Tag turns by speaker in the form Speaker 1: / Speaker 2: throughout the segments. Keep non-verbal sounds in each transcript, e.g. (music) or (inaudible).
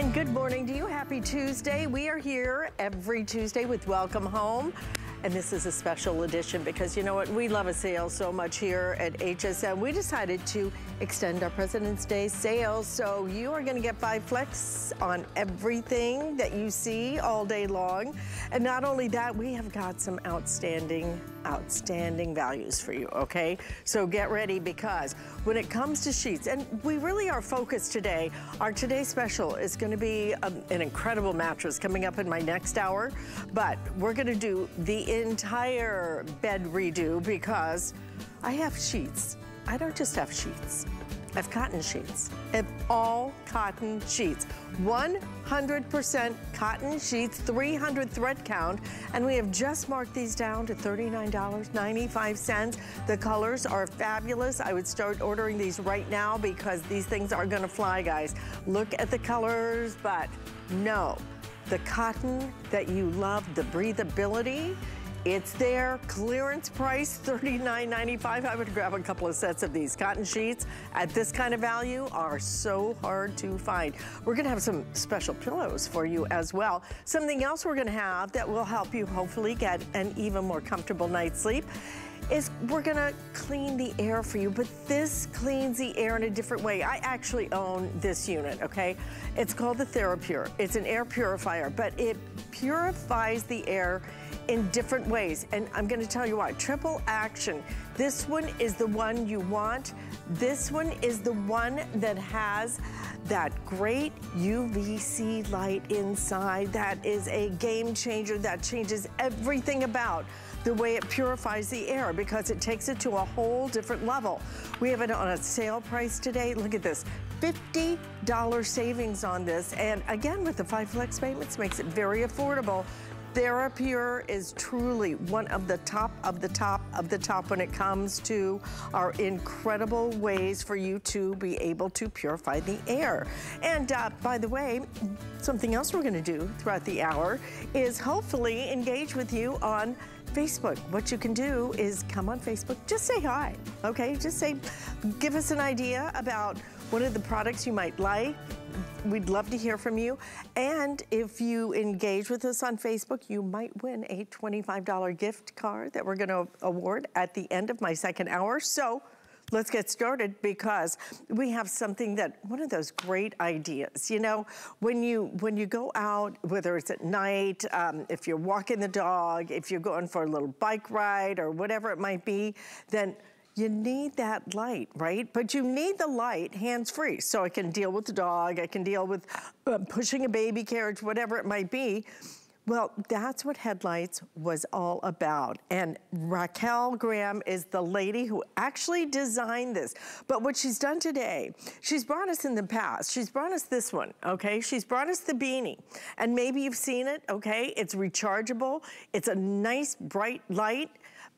Speaker 1: And good morning to you. Happy Tuesday. We are here every Tuesday with Welcome Home. And this is a special edition because you know what? We love a sale so much here at HSN. We decided to extend our President's Day sale. So you are gonna get five flex on everything that you see all day long. And not only that, we have got some outstanding, outstanding values for you, okay? So get ready because when it comes to sheets, and we really are focused today, our today special is gonna be a, um, an incredible mattress coming up in my next hour, but we're gonna do the entire bed redo because I have sheets. I don't just have sheets. Have cotton sheets. Have all cotton sheets. 100% cotton sheets, 300 thread count, and we have just marked these down to $39.95. The colors are fabulous. I would start ordering these right now because these things are gonna fly, guys. Look at the colors, but no, the cotton that you love, the breathability, it's there, clearance price, $39.95. I would grab a couple of sets of these. Cotton sheets at this kind of value are so hard to find. We're gonna have some special pillows for you as well. Something else we're gonna have that will help you hopefully get an even more comfortable night's sleep is we're gonna clean the air for you, but this cleans the air in a different way. I actually own this unit, okay? It's called the TheraPure. It's an air purifier, but it purifies the air in different ways. And I'm gonna tell you why. Triple action. This one is the one you want. This one is the one that has that great UVC light inside. That is a game changer that changes everything about the way it purifies the air because it takes it to a whole different level. We have it on a sale price today. Look at this, $50 savings on this. And again, with the five flex payments, makes it very affordable. TheraPure is truly one of the top of the top of the top when it comes to our incredible ways for you to be able to purify the air. And uh, by the way, something else we're gonna do throughout the hour is hopefully engage with you on Facebook. What you can do is come on Facebook, just say hi, okay? Just say, give us an idea about one of the products you might like, We'd love to hear from you. And if you engage with us on Facebook, you might win a $25 gift card that we're gonna award at the end of my second hour. So let's get started because we have something that one of those great ideas you know when you when you go out whether it's at night um, if you're walking the dog if you're going for a little bike ride or whatever it might be then you need that light, right? But you need the light hands-free. So I can deal with the dog, I can deal with uh, pushing a baby carriage, whatever it might be. Well, that's what Headlights was all about. And Raquel Graham is the lady who actually designed this. But what she's done today, she's brought us in the past. She's brought us this one, okay? She's brought us the beanie. And maybe you've seen it, okay? It's rechargeable. It's a nice bright light.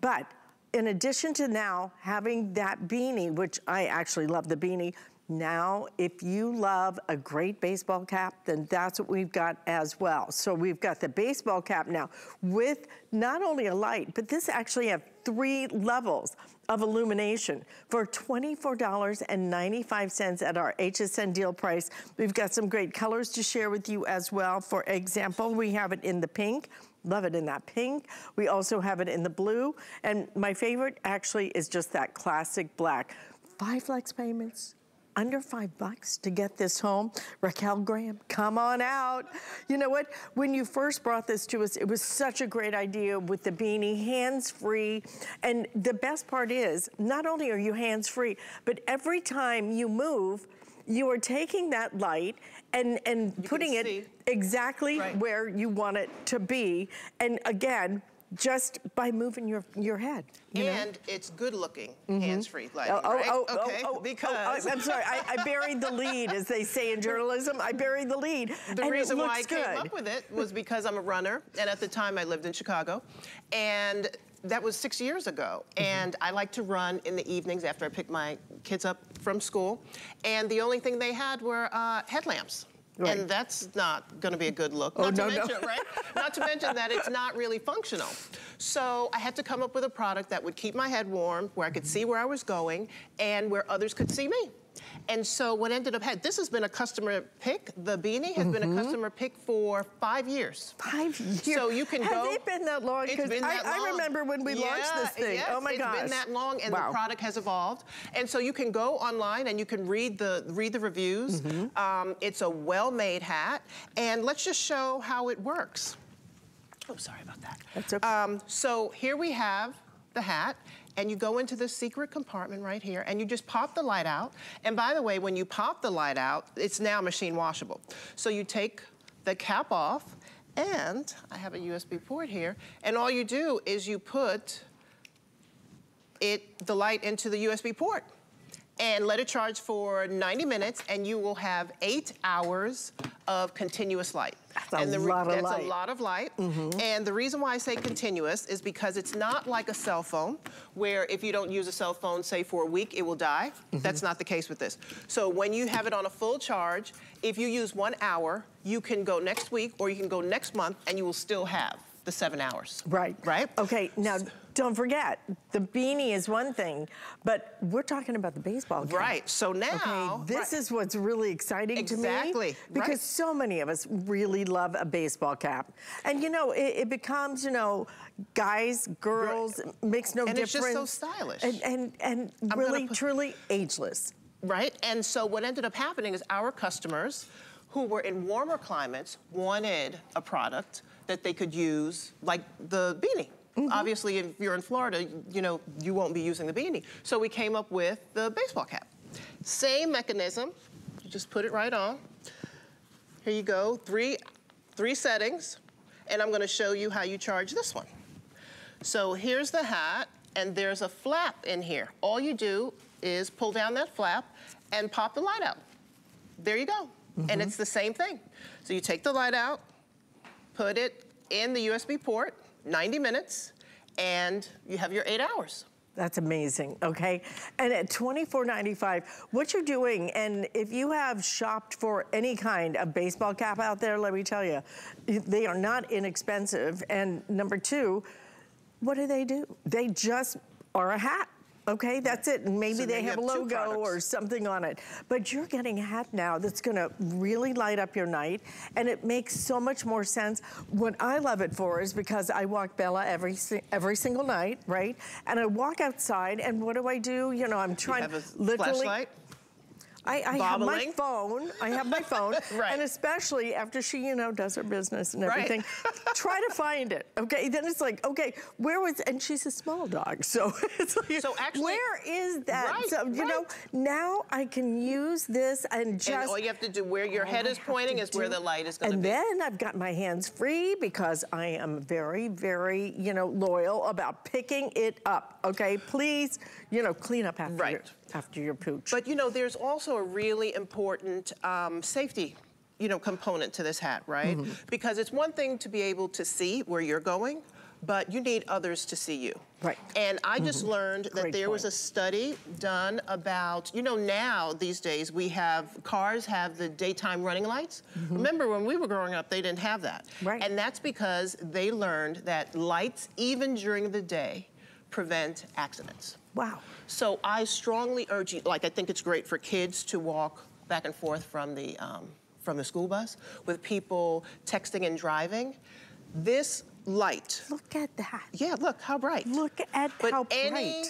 Speaker 1: But in addition to now having that beanie, which I actually love the beanie, now, if you love a great baseball cap, then that's what we've got as well. So we've got the baseball cap now with not only a light, but this actually have three levels of illumination for $24.95 at our HSN deal price. We've got some great colors to share with you as well. For example, we have it in the pink, Love it in that pink. We also have it in the blue. And my favorite actually is just that classic black. Five flex payments, under five bucks to get this home. Raquel Graham, come on out. You know what? When you first brought this to us, it was such a great idea with the beanie, hands-free. And the best part is, not only are you hands-free, but every time you move, you are taking that light and, and putting it exactly right. where you want it to be. And again, just by moving your your head.
Speaker 2: You and know? it's good looking, mm -hmm. hands-free lighting,
Speaker 1: oh,
Speaker 2: right?
Speaker 1: Oh, oh, okay, oh, oh, because... I'm sorry, I, I, buried the lead, as they say in journalism. I buried the lead,
Speaker 2: The reason why I good. came up with it was because I'm a runner, and at the time I lived in Chicago, and that was six years ago. Mm -hmm. And I like to run in the evenings after I pick my kids up from school. And the only thing they had were uh, headlamps. Right. And that's not gonna be a good look. Oh, not no, to mention, no. right? Not to mention that it's not really functional. So I had to come up with a product that would keep my head warm, where I could see where I was going, and where others could see me. And so what ended up, had, this has been a customer pick. The beanie has mm -hmm. been a mm-hmm. customer pick for five years.
Speaker 1: Five years?
Speaker 2: So you can
Speaker 1: Have
Speaker 2: go.
Speaker 1: Have they been that long?
Speaker 2: It's been that
Speaker 1: I,
Speaker 2: long.
Speaker 1: I remember when we
Speaker 2: yeah,
Speaker 1: launched this thing.
Speaker 2: Yes,
Speaker 1: oh my
Speaker 2: gosh.
Speaker 1: It's
Speaker 2: been that long and
Speaker 1: wow.
Speaker 2: the product has evolved. And so you can go online and you can read the, read the reviews. Mm -hmm. um, it's a well-made hat. And let's just show how it works. Oh, sorry about that.
Speaker 1: That's okay. Um,
Speaker 2: so here we have the hat and you go into this secret compartment right here and you just pop the light out. And by the way, when you pop the light out, it's now machine washable. So you take the cap off and I have a USB port here and all you do is you put it, the light into the USB port and let it charge for 90 minutes and you will have eight hours of continuous light.
Speaker 1: That's and a lot of
Speaker 2: that's
Speaker 1: light.
Speaker 2: a lot of light. Mm -hmm. And the reason why I say continuous is because it's not like a cell phone where if you don't use a cell phone, say for a week, it will die. Mm -hmm. That's not the case with this. So when you have it on a full charge, if you use one hour, you can go next week or you can go next month and you will still have the seven hours.
Speaker 1: Right.
Speaker 2: Right?
Speaker 1: Okay, now don't forget, the beanie is one thing, but we're talking about the baseball cap.
Speaker 2: Right, so now.
Speaker 1: Okay, this right. is what's really exciting
Speaker 2: exactly.
Speaker 1: to me.
Speaker 2: Exactly.
Speaker 1: Because
Speaker 2: right.
Speaker 1: so many of us really love a baseball cap. And you know, it, it becomes, you know, guys, girls, right. makes no
Speaker 2: and
Speaker 1: difference.
Speaker 2: And it's just so stylish.
Speaker 1: And, and, and really, truly ageless.
Speaker 2: Right, and so what ended up happening is our customers who were in warmer climates wanted a product that they could use, like the beanie. Mm -hmm. Obviously, if you're in Florida, you know, you won't be using the beanie. So we came up with the baseball cap. Same mechanism, you just put it right on. Here you go, three, three settings, and I'm gonna show you how you charge this one. So here's the hat, and there's a flap in here. All you do is pull down that flap and pop the light out. There you go. Mm -hmm. And mm-hmm. it's the same thing. So you take the light out, put it in the USB port, 90 minutes, and you have your eight hours.
Speaker 1: That's amazing, okay? And at $24.95, what you're doing, and if you have shopped for any kind of baseball cap out there, let me tell you, they are not inexpensive. And number two, what do they do? They just are a hat. Okay, that's it. And maybe so they have, have a logo or something on it. But you're getting a hat now that's gonna really light up your night and it makes so much more sense. What I love it for is because I walk Bella every every single night, right? And I walk outside and what do I do? You know, I'm trying
Speaker 2: you literally flashlight?
Speaker 1: I, I have my phone. I have my phone. (laughs)
Speaker 2: right.
Speaker 1: And especially after she, you know, does her business and everything, right. (laughs) try to find it. Okay. Then it's like, okay, where was? And she's a small dog, so (laughs) it's like,
Speaker 2: so actually,
Speaker 1: where is that?
Speaker 2: Right,
Speaker 1: so you
Speaker 2: right.
Speaker 1: know, now I can use this and just. And
Speaker 2: all you have to do, where your head is pointing, is do, where the light is going to
Speaker 1: be. And then I've got my hands free because I am very, very, you know, loyal about picking it up. Okay, please, you know, clean up after right. your after your pooch.
Speaker 2: But you know, there's also a really important um, safety you know, component to this hat, right? Mm -hmm. Because it's one thing to be able to see where you're going, but you need others to see you.
Speaker 1: Right.
Speaker 2: And I just mm -hmm. learned that Great there point. was a study done about, you know, now these days we have, cars have the daytime running lights. Mm -hmm. Remember when we were growing up, they didn't have that.
Speaker 1: Right.
Speaker 2: And that's because they learned that lights, even during the day, prevent accidents.
Speaker 1: Wow.
Speaker 2: So I strongly urge you, like I think it's great for kids to walk back and forth from the, um, from the school bus with people texting and driving. This light.
Speaker 1: Look at that.
Speaker 2: Yeah, look how bright.
Speaker 1: Look at
Speaker 2: but
Speaker 1: how bright.
Speaker 2: But any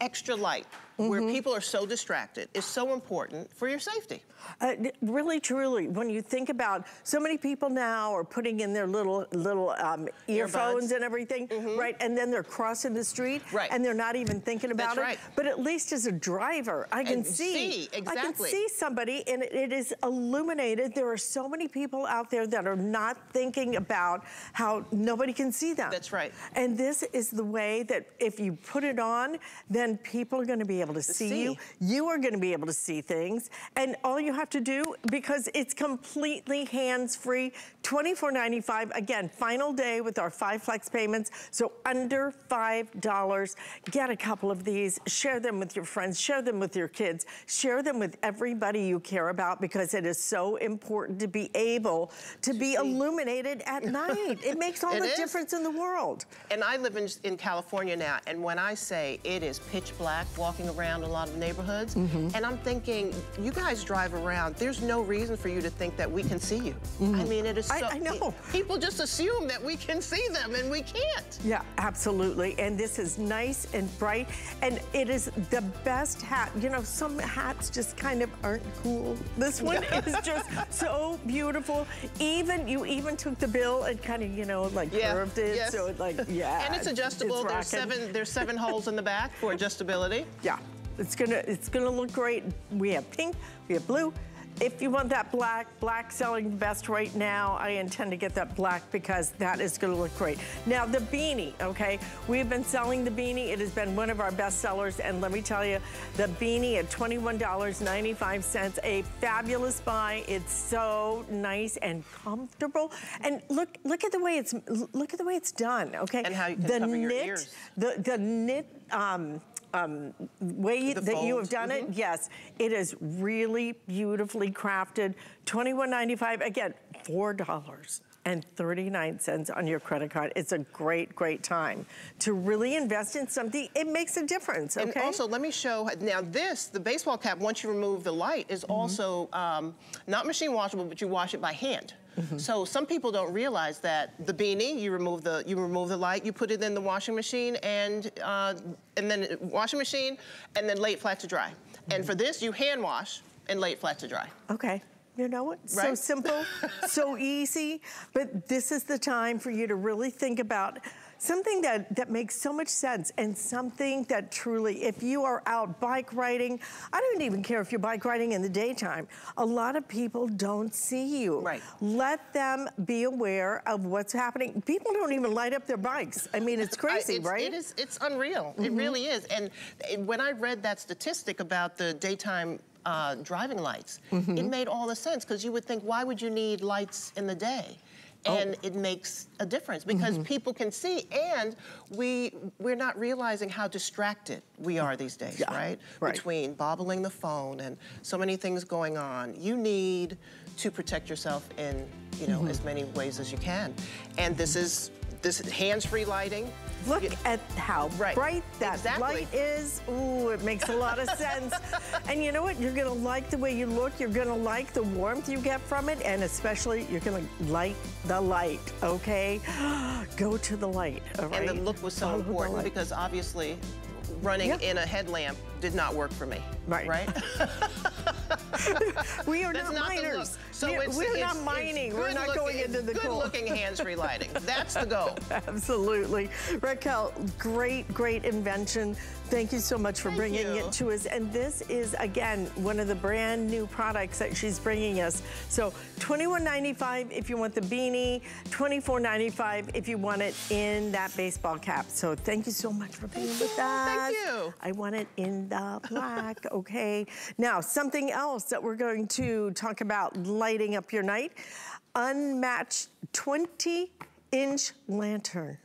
Speaker 2: extra light -hmm. where mm-hmm. people are so distracted is so important for your safety.
Speaker 1: Uh, really, truly, when you think about so many people now are putting in their little little um, earphones Earbuds. and everything, mm -hmm. right? And then they're crossing the street,
Speaker 2: right.
Speaker 1: and they're not even thinking about
Speaker 2: That's
Speaker 1: it.
Speaker 2: Right.
Speaker 1: But at least as a driver, I can see,
Speaker 2: see exactly.
Speaker 1: I can see somebody, and it, it is illuminated. There are so many people out there that are not thinking about how nobody can see them.
Speaker 2: That's right.
Speaker 1: And this is the way that if you put it on, then people are going to be able to see, see you. You are going to be able to see things. And all you have to do, because it's completely hands-free, $24.95. Again, final day with our five flex payments. So under $5. Get a couple of these. Share them with your friends. Share them with your kids. Share them with everybody you care about because it is so important to be able to be illuminated at (laughs) night. It makes all
Speaker 2: it
Speaker 1: the
Speaker 2: is.
Speaker 1: difference in the world.
Speaker 2: And I live in, in California now, and when I say it is pitch black walking around around a lot of neighborhoods, mm -hmm. and I'm thinking, you guys drive around. There's no reason for you to think that we can see you. Mm -hmm. I mean, it is so.
Speaker 1: I, I know.
Speaker 2: People just assume that we can see them, and we can't.
Speaker 1: Yeah, absolutely. And this is nice and bright, and it is the best hat. You know, some hats just kind of aren't cool. This (laughs) one is just so beautiful. Even you even took the bill and kind of you know like yeah. curved it, yes. so it like yeah.
Speaker 2: And it's adjustable. It's there's seven. There's seven holes in the back for (laughs) adjustability.
Speaker 1: Yeah. It's gonna, it's gonna look great. We have pink, we have blue. If you want that black, black selling best right now, I intend to get that black because that is gonna look great. Now the beanie, okay? We've been selling the beanie. It has been one of our best sellers. And let me tell you, the beanie at $21.95, a fabulous buy. It's so nice and comfortable. And look, look at the way it's, look at the way it's done, okay?
Speaker 2: And how you can the cover knit, your ears.
Speaker 1: The, the knit, um, um, way the that fold. you have done mm -hmm. it, mm-hmm. yes, it is really beautifully crafted. $21.95, again, $4 and 39 cents on your credit card. It's a great, great time to really invest in something. It makes a difference, okay?
Speaker 2: And also, let me show, now this, the baseball cap, once you remove the light, is mm -hmm. also um, not machine washable, but you wash it by hand. Mm -hmm. So some people don't realize that the beanie, you remove the you remove the light, you put it in the washing machine, and uh, and then washing machine, and then lay it flat to dry. Mm -hmm. And for this, you hand wash and lay it flat to dry.
Speaker 1: Okay. You know what? Right? So simple, (laughs) so easy, but this is the time for you to really think about something that, that makes so much sense and something that truly, if you are out bike riding, I don't even care if you're bike riding in the daytime, a lot of people don't see you.
Speaker 2: Right.
Speaker 1: Let them be aware of what's happening. People don't even light up their bikes. I mean, it's (laughs) crazy,
Speaker 2: I, it's,
Speaker 1: right?
Speaker 2: It is, it's unreal. Mm -hmm. It mm-hmm. really is. And when I read that statistic about the daytime uh, driving lights, mm -hmm. it made all the sense because you would think, why would you need lights in the day? Oh. and oh. it makes a difference because mm -hmm. people can see and we we're not realizing how distracted we are these days yeah. right?
Speaker 1: right
Speaker 2: between bobbling the phone and so many things going on you need to protect yourself in you know mm -hmm. as many ways as you can and this is this hands-free lighting.
Speaker 1: Look you, at how right. bright that exactly. light is. Ooh, it makes a lot of (laughs) sense. and you know what? You're gonna like the way you look. You're gonna like the warmth you get from it. And especially, you're gonna like the light, okay? (gasps) Go to the light, all right?
Speaker 2: And the look was so important because obviously running in a headlamp did not work for me.
Speaker 1: Right.
Speaker 2: Right? (laughs) (laughs)
Speaker 1: we are not, not miners. So we're, it's, we're it's, not mining. We're not going into the
Speaker 2: good
Speaker 1: coal.
Speaker 2: looking hands-free (laughs) lighting. That's the goal. (laughs)
Speaker 1: Absolutely. Raquel, great, great invention. Thank you so much for
Speaker 2: Thank
Speaker 1: bringing
Speaker 2: you.
Speaker 1: it to us. And this is, again, one of the brand new products that she's bringing us. So $21.95 if you want the beanie, $24.95 if you want it in that baseball cap. So thank you so much for being with us.
Speaker 2: Thank you.
Speaker 1: I want it in the black, okay? Now, something else that we're going to talk about lighting up your night, unmatched 20 inch lantern.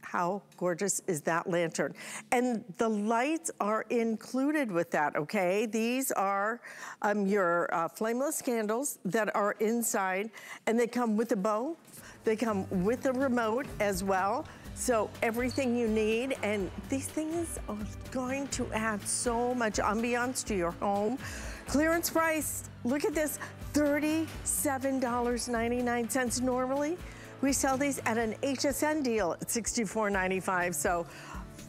Speaker 1: How gorgeous is that lantern? And the lights are included with that, okay? These are um, your uh, flameless candles that are inside and they come with a bow. They come with a remote as well. So everything you need, and these things are going to add so much ambiance to your home. Clearance price, look at this, $37.99 normally. We sell these at an HSN deal at $64.95. So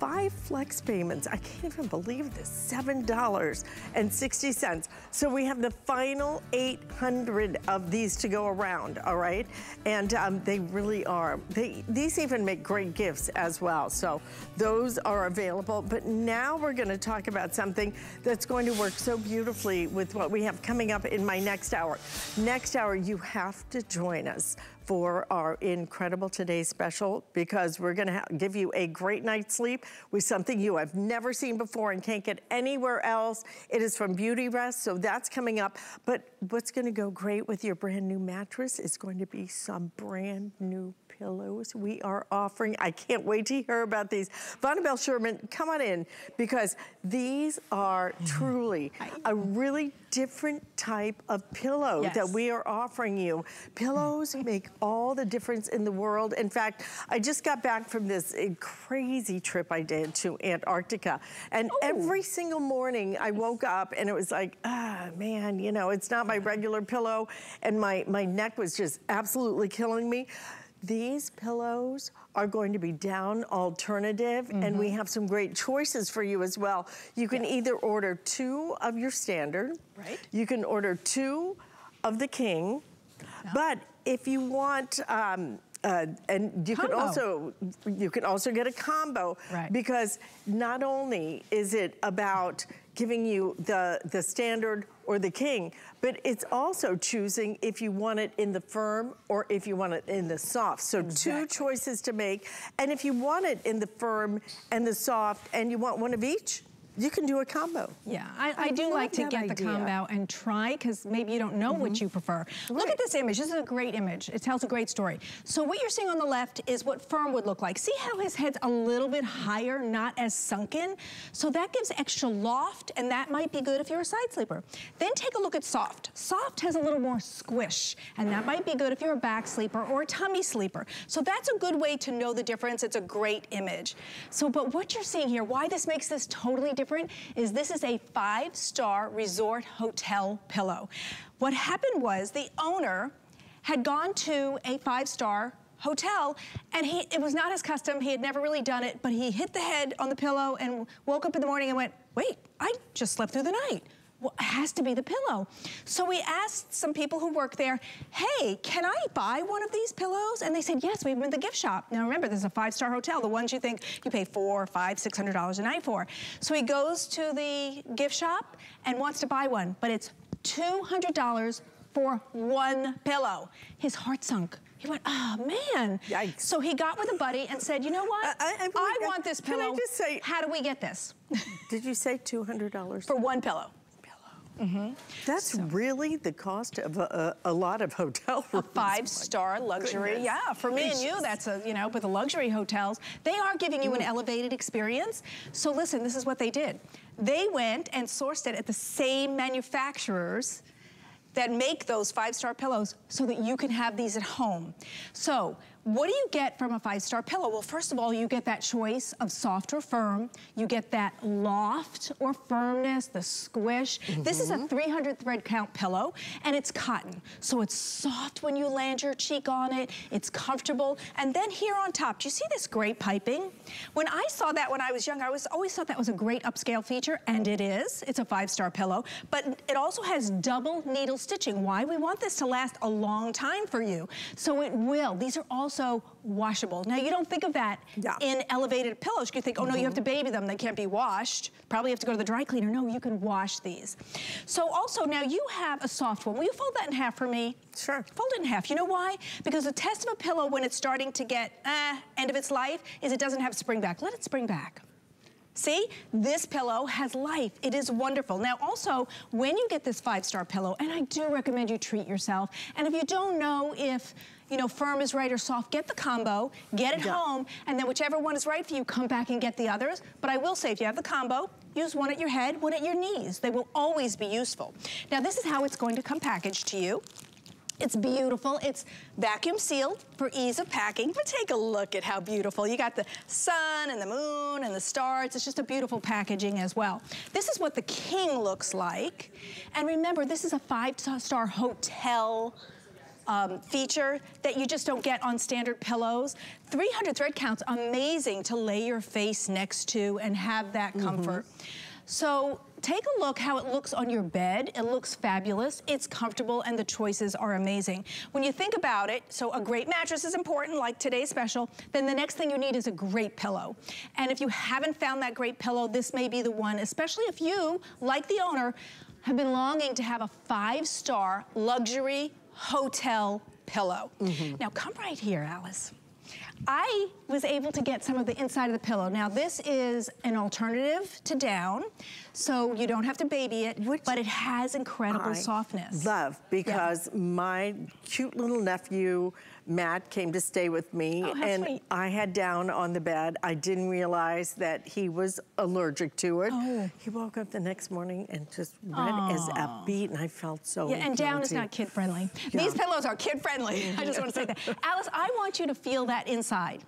Speaker 1: five flex payments. I can't even believe this, $7.60. So we have the final 800 of these to go around, all right? And um, they really are. They, these even make great gifts as well. So those are available. But now we're gonna talk about something that's going to work so beautifully with what we have coming up in my next hour. Next hour, you have to join us for our incredible today's special because we're gonna give you a great night's sleep with something you have never seen before and can't get anywhere else. It is from Beautyrest, so that's coming up. But what's gonna go great with your brand new mattress is going to be some brand new pillows we are offering. I can't wait to hear about these. Vonabelle Sherman, come on in because these are truly a really different type of pillow yes. that we are offering you. Pillows make all the difference in the world. In fact, I just got back from this eh, crazy trip I did to Antarctica. And Ooh. every single morning I woke up and it was like, ah, man, you know, it's not my regular pillow. And my, my neck was just absolutely killing me. These pillows are going to be down alternative mm -hmm. and we mm-hmm. have some great choices for you as well. You can yes. either order two of your standard.
Speaker 3: Right.
Speaker 1: You can order two of the king. But if you want, um, uh, and you combo. can also you can also get a combo
Speaker 3: right.
Speaker 1: because not only is it about giving you the the standard or the king, but it's also choosing if you want it in the firm or if you want it in the soft. So exactly. two choices to make. And if you want it in the firm and the soft and you want one of each, you can do a combo.
Speaker 3: Yeah, I, I, I do like to get idea. the combo and try because maybe you don't know mm -hmm. what mm-hmm. you prefer. Right. Look at this image. This is a great image. It tells a great story. So what you're seeing on the left is what firm would look like. See how his head's a little bit higher, not as sunken? So that gives extra loft and that might be good if you're a side sleeper. Then take a look at soft. Soft has a little more squish and that might be good if you're a back sleeper or a tummy sleeper. So that's a good way to know the difference. It's a great image. So, but what you're seeing here, why this makes this totally different different is this is a five-star resort hotel pillow. What happened was the owner had gone to a five-star hotel and he it was not his custom he had never really done it but he hit the head on the pillow and woke up in the morning and went wait I just slept through the night well, it has to be the pillow. So we asked some people who work there, hey, can I buy one of these pillows? And they said, yes, we have them in the gift shop. Now remember, this is a five-star hotel, the ones you think you pay four, five, six hundred dollars a night for. So he goes to the gift shop and wants to buy one, but it's $200 for one pillow. His heart sunk. He went, oh man. Yikes. So he got with a buddy and said, you know what? I, I, I, I want this pillow. Can
Speaker 1: I just say?
Speaker 3: How do we get this?
Speaker 1: Did you say $200?
Speaker 3: For one pillow.
Speaker 1: Mm -hmm. That's so. really the cost of a, a, a lot of (laughs) hotel rooms.
Speaker 3: A five-star luxury, Goodness. yeah. For me and you, that's a, you know, but the luxury hotels, they are giving you mm. an elevated experience. So listen, this is what they did. They went and sourced it at the same manufacturers that make those five-star pillows so that you can have these at home. So what do you get from a five-star pillow? Well, first of all, you get that choice of soft or firm. You get that loft or firmness, the squish. Mm -hmm. This is a mm-hmm. 300 thread count pillow, and it's cotton. So it's soft when you land your cheek on it. It's comfortable. And then here on top, do you see this great piping? When I saw that when I was young, I was always thought that was a great upscale feature, and it is. It's a five-star pillow. But it also has double needle stitching. Why? We want this to last a long time for you. So it will. These are all also washable. Now, you don't think of that yeah. in elevated pillows. You think, oh, no, you have to baby them. They can't be washed. Probably have to go to the dry cleaner. No, you can wash these. So also, now you have a soft one. Will you fold that in half for me?
Speaker 1: Sure.
Speaker 3: Fold it in half. You know why? Because the test of a pillow when it's starting to get, eh, end of its life, is it doesn't have spring back. Let it spring back. See, this pillow has life. It is wonderful. Now also, when you get this five-star pillow, and I do recommend you treat yourself, and if you don't know if you know, firm is right or soft, get the combo, get it yeah. home, and then whichever one is right for you, come back and get the others. But I will say, if you have the combo, use one at your head, one at your knees. They will always be useful. Now, this is how it's going to come packaged to you. It's beautiful. It's vacuum sealed for ease of packing. But take a look at how beautiful. You got the sun and the moon and the stars. It's just a beautiful packaging as well. This is what the King looks like. And remember, this is a five-star hotel um, feature that you just don't get on standard pillows. 300 thread counts, amazing to lay your face next to and have that mm-hmm. comfort. Mm -hmm. So take a look how it looks on your bed. It looks fabulous. It's comfortable and the choices are amazing. When you think about it, so a great mattress is important like today's special, then the next thing you need is a great pillow. And if you haven't found that great pillow, this may be the one, especially if you, like the owner, have been longing to have a five-star luxury hotel pillow. Mm -hmm. Now come right here, Alice. I was able to get some of the inside of the pillow. Now this is an alternative to down, so you don't have to baby it, Which but it has incredible I softness.
Speaker 1: love, because yeah. my cute little nephew Matt came to stay with me
Speaker 3: oh,
Speaker 1: and
Speaker 3: sweet.
Speaker 1: I had down on the bed. I didn't realize that he was allergic to it.
Speaker 3: Oh.
Speaker 1: He woke up the next morning and just red as a beet and I felt so
Speaker 3: Yeah, and
Speaker 1: guilty.
Speaker 3: down is not kid friendly.
Speaker 1: Yeah.
Speaker 3: These pillows are kid friendly. I just want to say that. (laughs) Alice, I want you to feel that inside.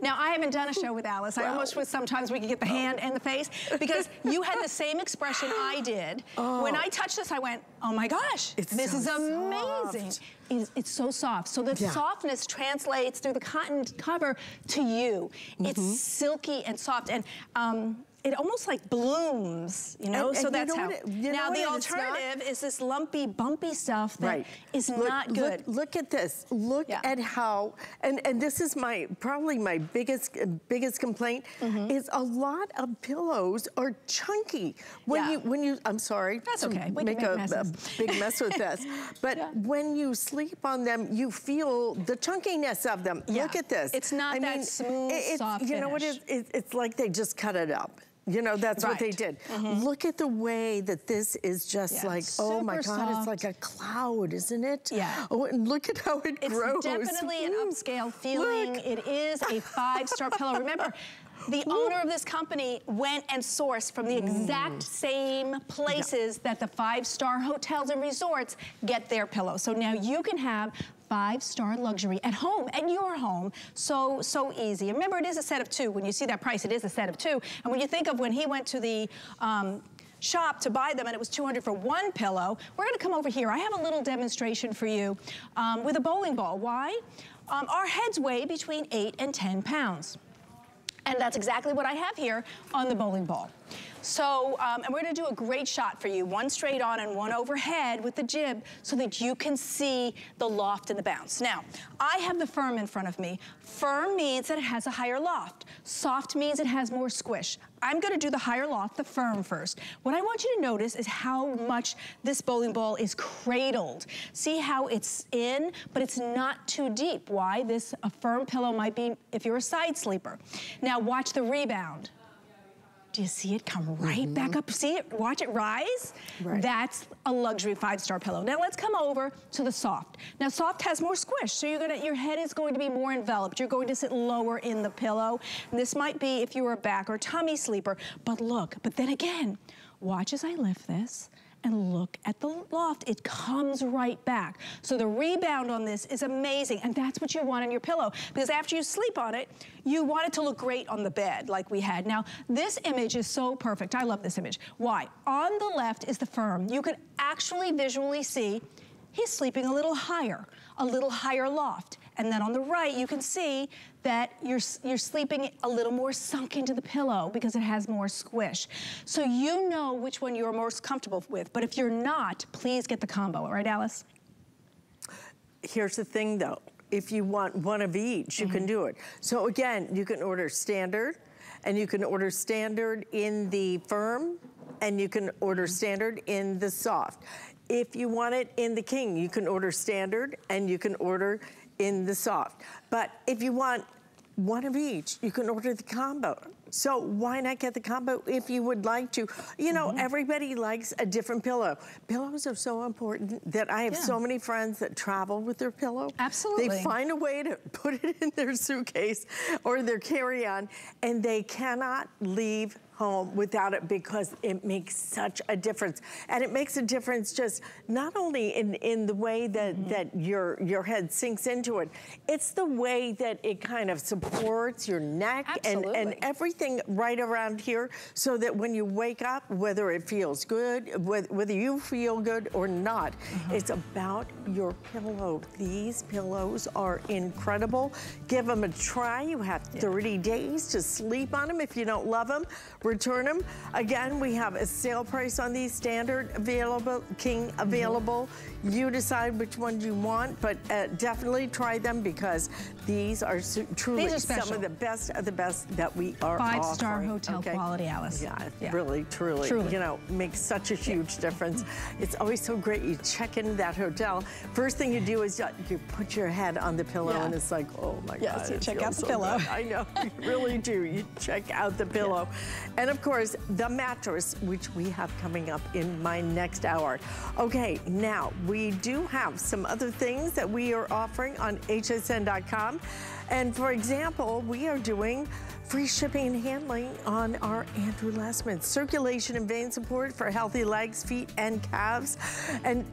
Speaker 3: Now, I haven't done a show with Alice. I almost wish sometimes we could get the hand and the face because you had the same expression I (gasps) did.
Speaker 1: Oh.
Speaker 3: When I touched this, I went, oh my gosh,
Speaker 1: It's
Speaker 3: this
Speaker 1: so
Speaker 3: is amazing. It's, it's so soft. So the
Speaker 1: Yeah.
Speaker 3: softness translates through the cotton cover to you.
Speaker 1: Mm-hmm.
Speaker 3: It's silky and soft. And um, it almost like blooms, you know?
Speaker 1: And-
Speaker 3: so
Speaker 1: and you
Speaker 3: that's
Speaker 1: know
Speaker 3: how.
Speaker 1: what it- you
Speaker 3: now
Speaker 1: know
Speaker 3: the
Speaker 1: what
Speaker 3: alternative is this lumpy, bumpy stuff that
Speaker 1: right.
Speaker 3: is
Speaker 1: Look-
Speaker 3: not good.
Speaker 1: Look, at this. Look
Speaker 3: Yeah.
Speaker 1: at how, and, and this is my, probably my biggest, biggest complaint,
Speaker 3: Mm-hmm.
Speaker 1: is a lot of pillows are chunky. When
Speaker 3: Yeah.
Speaker 1: you, when you, I'm sorry.
Speaker 3: That's okay. We
Speaker 1: make,
Speaker 3: make
Speaker 1: a, a big mess with this. (laughs) But
Speaker 3: Yeah.
Speaker 1: when you sleep on them, you feel the chunkiness of them. Look at this.
Speaker 3: It's not that smooth,
Speaker 1: it's-
Speaker 3: soft
Speaker 1: You know what
Speaker 3: finish.
Speaker 1: it is? It- It's like they just cut it up. You know, that's what they
Speaker 3: Right. Mm-hmm.
Speaker 1: did. Look at the way that this is just
Speaker 3: Yeah,
Speaker 1: like, oh my God, it's like a cloud, isn't it?
Speaker 3: Yeah.
Speaker 1: Oh, and look at how it
Speaker 3: It's
Speaker 1: grows.
Speaker 3: definitely an
Speaker 1: Mm.
Speaker 3: upscale feeling.
Speaker 1: Look.
Speaker 3: It is a five-star pillow. Remember, (laughs) the owner of this company went and sourced from the exact same places that the five-star hotels and resorts get their pillows. So now you can have five-star luxury at home, at your home. So, so easy. And remember, it is a set of two. When you see that price, it is a set of two. And when you think of when he went to the um, shop to buy them and it was 200 for one pillow, we're gonna come over here. I have a little demonstration for you um, with a bowling ball. Why? Um, our heads weigh between eight and 10 pounds. And that's exactly what I have here on the bowling ball. So, um, and we're gonna do a great shot for you, one straight on and one overhead with the jib so that you can see the loft and the bounce. Now, I have the firm in front of me. Firm means that it has a higher loft. Soft means it has more squish. I'm gonna do the higher loft, the firm first. What I want you to notice is how much this bowling ball is cradled. See how it's in, but it's not too deep. Why? This, a firm pillow might be if you're a side sleeper. Now watch the rebound. Do you see it come right back mm-hmm. up? See it, watch it rise?
Speaker 1: Right.
Speaker 3: That's a luxury five-star pillow. Now let's come over to the soft. Now soft has more squish, so you're gonna, your head is going to be more enveloped. You're going to sit lower in the pillow. And this might be if you were a back or tummy sleeper, but look, but then again, watch as I lift this and look at the loft. It comes right back. So the rebound on this is amazing, and that's what you want in your pillow, because after you sleep on it, you want it to look great on the bed like we had. Now, this image is so perfect. I love this image. Why? On the left is the firm. You can actually visually see he's sleeping a little higher, a little higher loft. And then on the right, you can see that you're, you're sleeping a little more sunk into the pillow because it has more squish. So you know which one you're most comfortable with. But if you're not, please get the combo. All right, Alice?
Speaker 1: Here's the thing though, if you want one of each, you
Speaker 3: Mm-hmm.
Speaker 1: can do it. So again, you can order standard, and you can order standard in the firm, and you can order
Speaker 3: Mm-hmm.
Speaker 1: standard in the soft. If you want it in the king, you can order standard, and you can order in the soft. But if you want one of each, you can order the combo. So why not get the combo if you would like to? You know,
Speaker 3: Mm-hmm.
Speaker 1: everybody likes a different pillow. Pillows are so important that I have
Speaker 3: Yeah.
Speaker 1: so many friends that travel with their pillow.
Speaker 3: Absolutely.
Speaker 1: They find a way to put it in their suitcase or their carry-on, and they cannot leave home without it because it makes such a difference. And it makes a difference just not only in, in the way that,
Speaker 3: Mm-hmm.
Speaker 1: that your, your head sinks into it, it's the way that it kind of supports your neck and, and everything right around here so that when you wake up, whether it feels good, whether, you feel good or not,
Speaker 3: Uh-huh.
Speaker 1: it's about your pillow. These pillows are incredible. Give them a try. You have 30 days to sleep on them. If you don't love them, return them. Again, we have a sale price on these, standard available, king available. You decide which ones you want, but uh, definitely try them because these are truly
Speaker 3: These are
Speaker 1: some of the best of the best that we are
Speaker 3: Five-star hotel
Speaker 1: okay?
Speaker 3: quality, Alice.
Speaker 1: Yeah,
Speaker 3: Yeah.
Speaker 1: really, truly,
Speaker 3: Truly.
Speaker 1: you know, makes such a huge difference. It's always so great. You check into that hotel. First thing you do is you, put your head on the pillow,
Speaker 3: Yeah.
Speaker 1: and it's like, oh my
Speaker 3: Yes,
Speaker 1: God.
Speaker 3: you check out the
Speaker 1: so
Speaker 3: pillow.
Speaker 1: good. I know, (laughs) you really do. You check out the pillow. And of course, the mattress, which we have coming up in my next hour. Okay, now we do have some other things that we are offering on hsn.com. And for example, we are doing free shipping and handling on our Andrew Lessman. Circulation and vein support for healthy legs, feet, and calves. And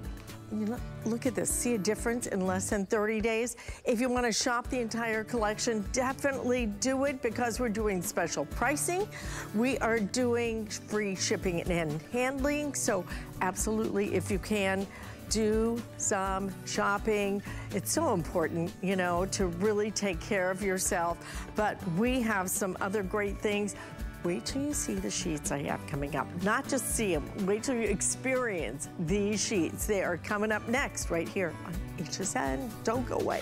Speaker 1: look at this, see a difference in less than 30 days? If you wanna shop the entire collection, definitely do it because we're doing special pricing. We are doing free shipping and handling, so absolutely, if you can, do some shopping. It's so important, you know, to really take care of yourself. But we have some other great things. Wait till you see the sheets I have coming up. Not just see them, wait till you experience these sheets. They are coming up next right here on HSN. Don't go away.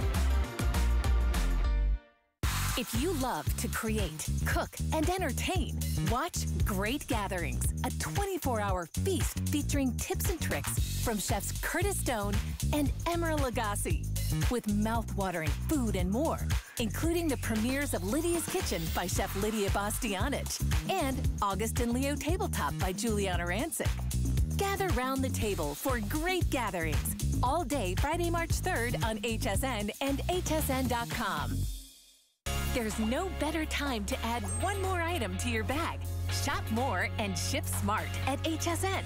Speaker 4: If you love to create, cook, and entertain, watch Great Gatherings, a 24-hour feast featuring tips and tricks from chefs Curtis Stone and Emeril Lagasse, with mouth-watering food and more, including the premieres of Lydia's Kitchen by Chef Lydia Bastianich and August and Leo Tabletop by Giuliana Rancic. Gather round the table for Great Gatherings, all day Friday, March 3rd on HSN and hsn.com. There's no better time to add one more item to your bag. Shop more and ship smart at HSN.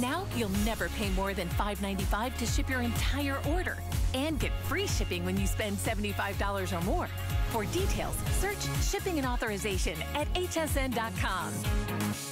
Speaker 4: Now you'll never pay more than $5.95 to ship your entire order and get free shipping when you spend $75 or more. For details, search shipping and authorization at hsn.com.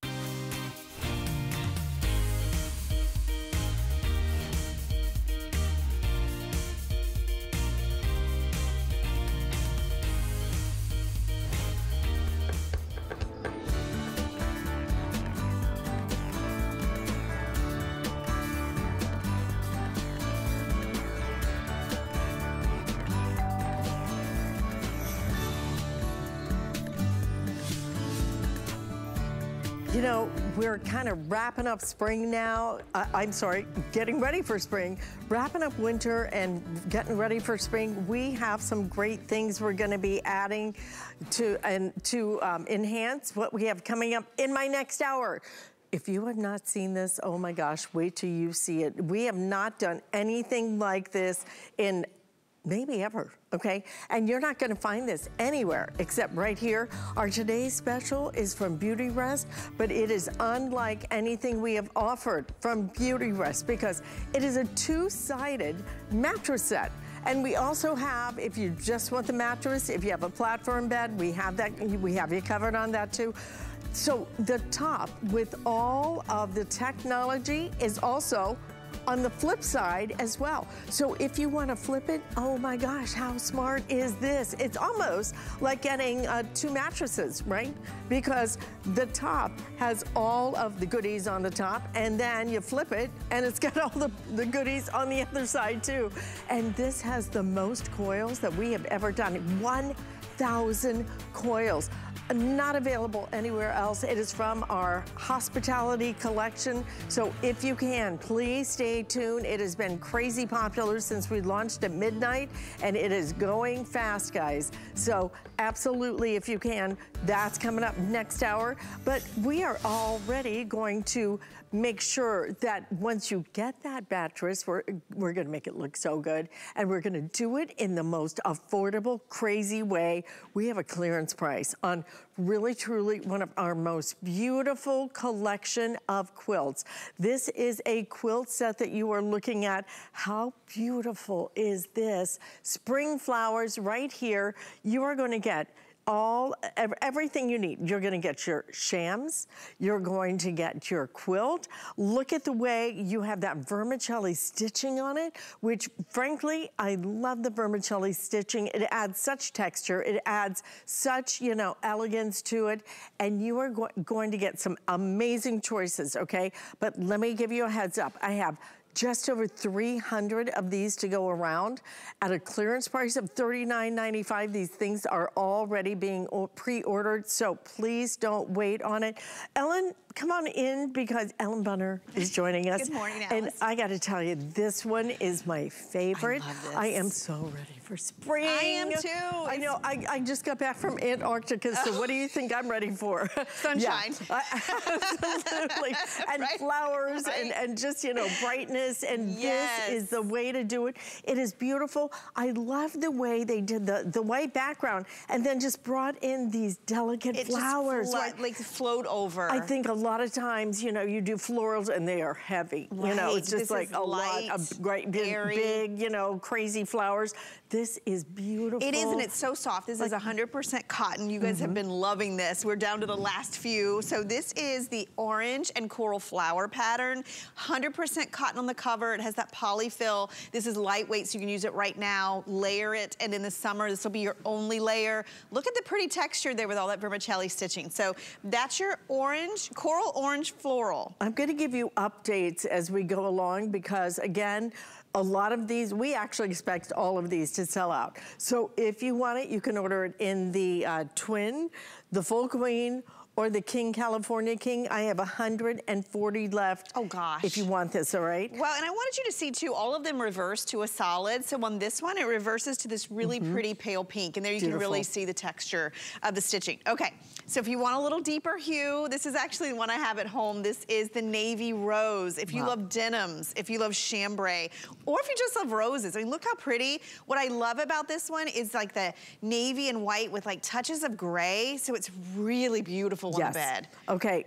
Speaker 1: We're kind of wrapping up spring now. I'm sorry, getting ready for spring. Wrapping up winter and getting ready for spring. We have some great things we're gonna be adding to, and to um, enhance what we have coming up in my next hour. If you have not seen this, oh my gosh, wait till you see it. We have not done anything like this in maybe ever, okay? And you're not gonna find this anywhere except right here. Our today's special is from Beautyrest, but it is unlike anything we have offered from Beautyrest because it is a two-sided mattress set. And we also have, if you just want the mattress, if you have a platform bed, we have that, we have you covered on that too. So the top with all of the technology is also on the flip side as well. So if you want to flip it, oh my gosh, how smart is this? It's almost like getting uh, two mattresses, right? Because the top has all of the goodies on the top and then you flip it and it's (laughs) got all the, the goodies on the other side too. And this has the most coils that we have ever done. 1,000 coils. Not available anywhere else. It is from our hospitality collection. So if you can, please stay tuned. It has been crazy popular since we launched at midnight and it is going fast, guys. So absolutely, if you can, that's coming up next hour. But we are already going to make sure that once you get that mattress, we're, we're gonna make it look so good. And we're gonna do it in the most affordable, crazy way. We have a clearance price on really, truly one of our most beautiful collection of quilts. This is a quilt set that you are looking at. How beautiful is this? Spring flowers right here. You are gonna get all, everything you need. You're gonna get your shams, you're going to get your quilt. Look at the way you have that vermicelli stitching on it, which frankly, I love the vermicelli stitching. It adds such texture, it adds such, you know, elegance to it, and you are go going to get some amazing choices, okay? But let me give you a heads up. I have just over 300 of these to go around at a clearance price of $39.95. These things are already being pre-ordered, so please don't wait on it. Ellen, come on in because Ellen Bunner is joining us.
Speaker 5: Good morning,
Speaker 1: Alice. And I gotta tell you, this one is my favorite.
Speaker 5: I,
Speaker 1: I am so ready for spring. I
Speaker 5: am too.
Speaker 1: I know, I, I just got back from Antarctica, so what do you think I'm ready for? (laughs)
Speaker 5: Sunshine.
Speaker 1: Yeah, (laughs) absolutely. (laughs) and right? flowers right. And, and just, you know, brightness. And yes. this is the way to do it. It is beautiful. I love the way they did the, the white background and then just brought in these delicate
Speaker 5: it
Speaker 1: flowers.
Speaker 5: Just right? like float over.
Speaker 1: I think a lot of times, you know, you do florals and they are heavy. You know, it's just
Speaker 5: this
Speaker 1: like a
Speaker 5: light,
Speaker 1: lot of great big, big, you know, crazy flowers. This is beautiful.
Speaker 5: It is, and it's so soft. This like, is 100% cotton. You guys mm -hmm. have mm-hmm. been loving this. We're down to the last few. So this is the orange and coral flower pattern. 100% cotton on the cover. It has that polyfill. This is lightweight, so you can use it right now. Layer it, and in the summer, this will be your only layer. Look at the pretty texture there with all that vermicelli stitching. So that's your orange, coral orange floral.
Speaker 1: I'm gonna give you updates as we go along because, again, a lot of these, we actually expect all of these to sell out. So if you want it, you can order it in the uh, twin, the full queen, or the King California King. I have 140 left.
Speaker 5: Oh gosh.
Speaker 1: If you want this, all right?
Speaker 5: Well, and I wanted you to see too, all of them reverse to a solid. So on this one, it reverses to this really mm -hmm. pretty pale pink. And there you Beautiful. can really see the texture of the stitching. Okay, so if you want a little deeper hue, this is actually the one I have at home. This is the navy rose. If you wow. love denims, if you love chambray, or if you just love roses. I mean, look how pretty. What I love about this one is like the navy and white with like touches of gray. So it's really beautiful yes. on the bed.
Speaker 1: Okay,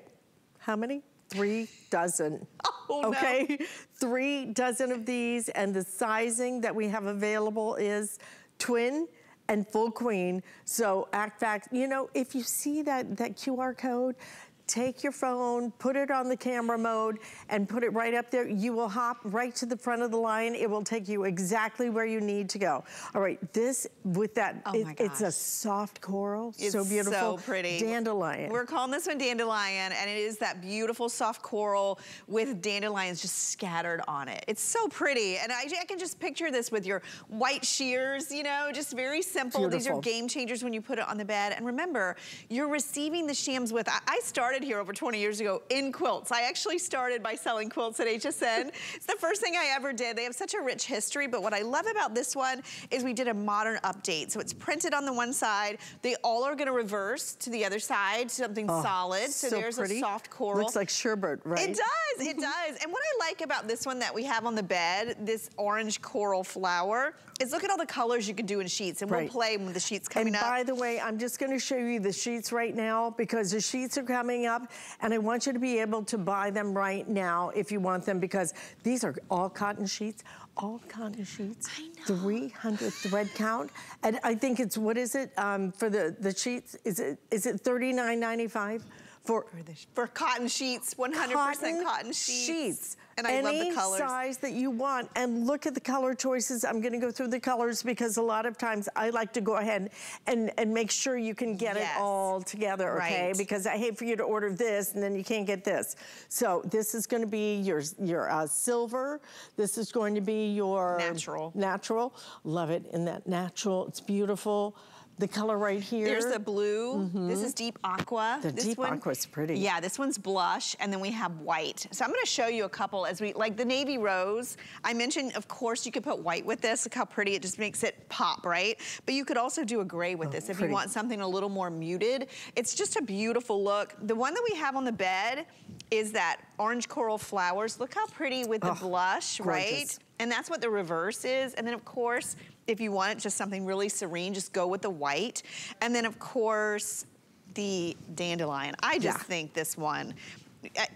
Speaker 1: how many? Three dozen. (laughs)
Speaker 5: Oh,
Speaker 1: okay, no. three dozen of these, and the sizing that we have available is twin and full queen. So act fact, you know, if you see that, that QR code, take your phone, put it on the camera mode, and put it right up there. You will hop right to the front of the line. It will take you exactly where you need to go. All right, this with that,
Speaker 5: oh
Speaker 1: it, it's a soft coral,
Speaker 5: it's
Speaker 1: so beautiful.
Speaker 5: so pretty.
Speaker 1: Dandelion.
Speaker 5: We're calling this one dandelion, and it is that beautiful soft coral with dandelions just scattered on it. It's so pretty, and I, I can just picture this with your white shears, you know, just very simple.
Speaker 1: Beautiful.
Speaker 5: These are game changers when you put it on the bed. And remember, you're receiving the shams with, I, I started started here over 20 years ago in quilts. I actually started by selling quilts at HSN. it's the first thing I ever did. They have such a rich history, but what I love about this one is we did a modern update. So it's printed on the one side. They all are gonna reverse to the other side, something oh, solid. So,
Speaker 1: so
Speaker 5: there's
Speaker 1: pretty.
Speaker 5: a soft coral.
Speaker 1: Looks like sherbet, right?
Speaker 5: It does, it (laughs) does. And what I like about this one that we have on the bed, this orange coral flower, is look at all the colors you can do in sheets. And right. we'll play when the sheets coming
Speaker 1: and
Speaker 5: up.
Speaker 1: And by the way, I'm just gonna show you the sheets right now because the sheets are coming up and I want you to be able to buy them right now if you want them because these are all cotton sheets, all cotton sheets, 300 thread count. And I think it's, what is it um, for the, the sheets? Is it, is it $39.95? For,
Speaker 5: for, cotton sheets, 100% cotton, cotton sheets. sheets. And I
Speaker 1: Any
Speaker 5: love the colors.
Speaker 1: size that you want. And look at the color choices. I'm gonna go through the colors because a lot of times I like to go ahead and, and make sure you can get yes. it all together, okay?
Speaker 5: Right.
Speaker 1: Because I hate for you to order this and then you can't get this. So this is gonna be your, your uh, silver. This is going to be your...
Speaker 5: Natural.
Speaker 1: Natural. Love it in that natural. It's beautiful the color right here.
Speaker 5: There's the blue. Mm -hmm. This is deep aqua.
Speaker 1: The
Speaker 5: this
Speaker 1: deep one, aqua is pretty.
Speaker 5: Yeah, this one's blush, and then we have white. So I'm gonna show you a couple as we, like the navy rose. I mentioned, of course, you could put white with this. Look how pretty, it just makes it pop, right? But you could also do a gray with oh, this if pretty. you want something a little more muted. It's just a beautiful look. The one that we have on the bed is that orange coral flowers. Look how pretty with the oh, blush, gorgeous. right? And that's what the reverse is. And then of course, if you want just something really serene, just go with the white. And then of course, the dandelion. I just yeah. think this one,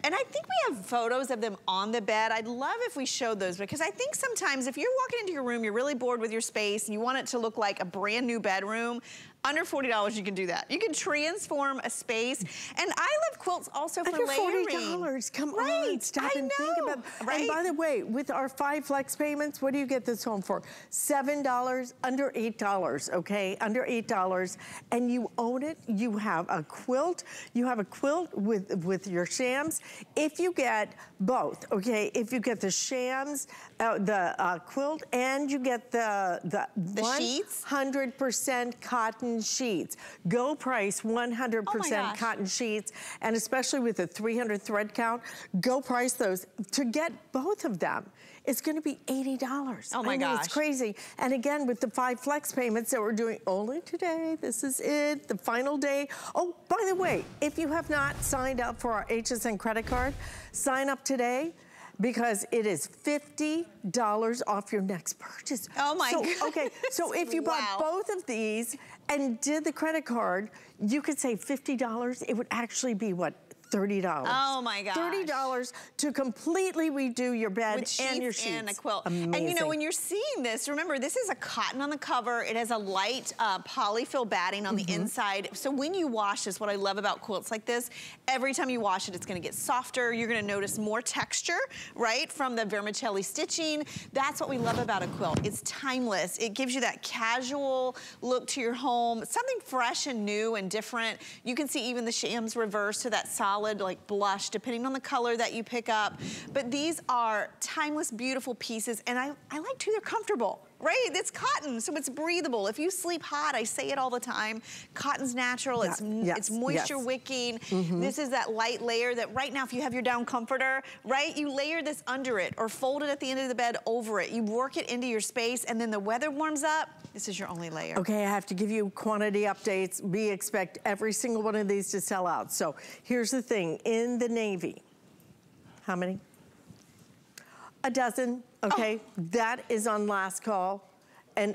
Speaker 5: and I think we have photos of them on the bed. I'd love if we showed those because I think sometimes if you're walking into your room, you're really bored with your space and you want it to look like a brand new bedroom, under $40, you can do that. You can transform a space. And I love quilts also for
Speaker 1: Under
Speaker 5: layering.
Speaker 1: $40, come right. on, stop I and know. think about it. Right? And by the way, with our five flex payments, what do you get this home for? $7, under $8, okay? Under $8. And you own it. You have a quilt. You have a quilt with, with your shams. If you get both, okay? If you get the shams, uh, the uh, quilt, and you get the, the,
Speaker 5: the
Speaker 1: 100% cotton sheets. Go price 100% oh cotton sheets, and especially with a 300 thread count, go price those. To get both of them, it's gonna be $80.
Speaker 5: Oh my
Speaker 1: I
Speaker 5: mean,
Speaker 1: gosh. It's crazy. And again, with the five flex payments that we're doing only today, this is it, the final day. Oh, by the way, if you have not signed up for our HSN credit card, sign up today because it is $50 off your next purchase.
Speaker 5: Oh my
Speaker 1: so,
Speaker 5: goodness.
Speaker 1: Okay, so (laughs) if you bought both of these and did the credit card, you could save $50. It would actually be what, $30.
Speaker 5: Oh my gosh.
Speaker 1: $30 to completely redo your bed
Speaker 5: With
Speaker 1: and your sheets.
Speaker 5: and a quilt.
Speaker 1: Amazing.
Speaker 5: And you know, when you're seeing this, remember this is a cotton on the cover. It has a light uh, polyfill batting on mm -hmm. the mm-hmm. inside. So when you wash this, what I love about quilts like this, every time you wash it, it's gonna get softer. You're gonna notice more texture, right, from the vermicelli stitching. That's what we love about a quilt. It's timeless. It gives you that casual look to your home, something fresh and new and different. You can see even the shams reverse to that solid solid like blush, depending on the color that you pick up. But these are timeless, beautiful pieces, and I, I like too, they're comfortable right? It's cotton, so it's breathable. If you sleep hot, I say it all the time, cotton's natural, yeah, it's, yes, it's moisture yes. wicking. Mm -hmm. This is that light layer that right now, if you have your down comforter, right, you layer this under it or fold it at the end of the bed over it. You work it into your space and then the weather warms up, this is your only layer.
Speaker 1: Okay, I have to give you quantity updates. We expect every single one of these to sell out. So here's the thing, in the Navy, how many? A dozen, Oh. okay? Oh. That is on last call. And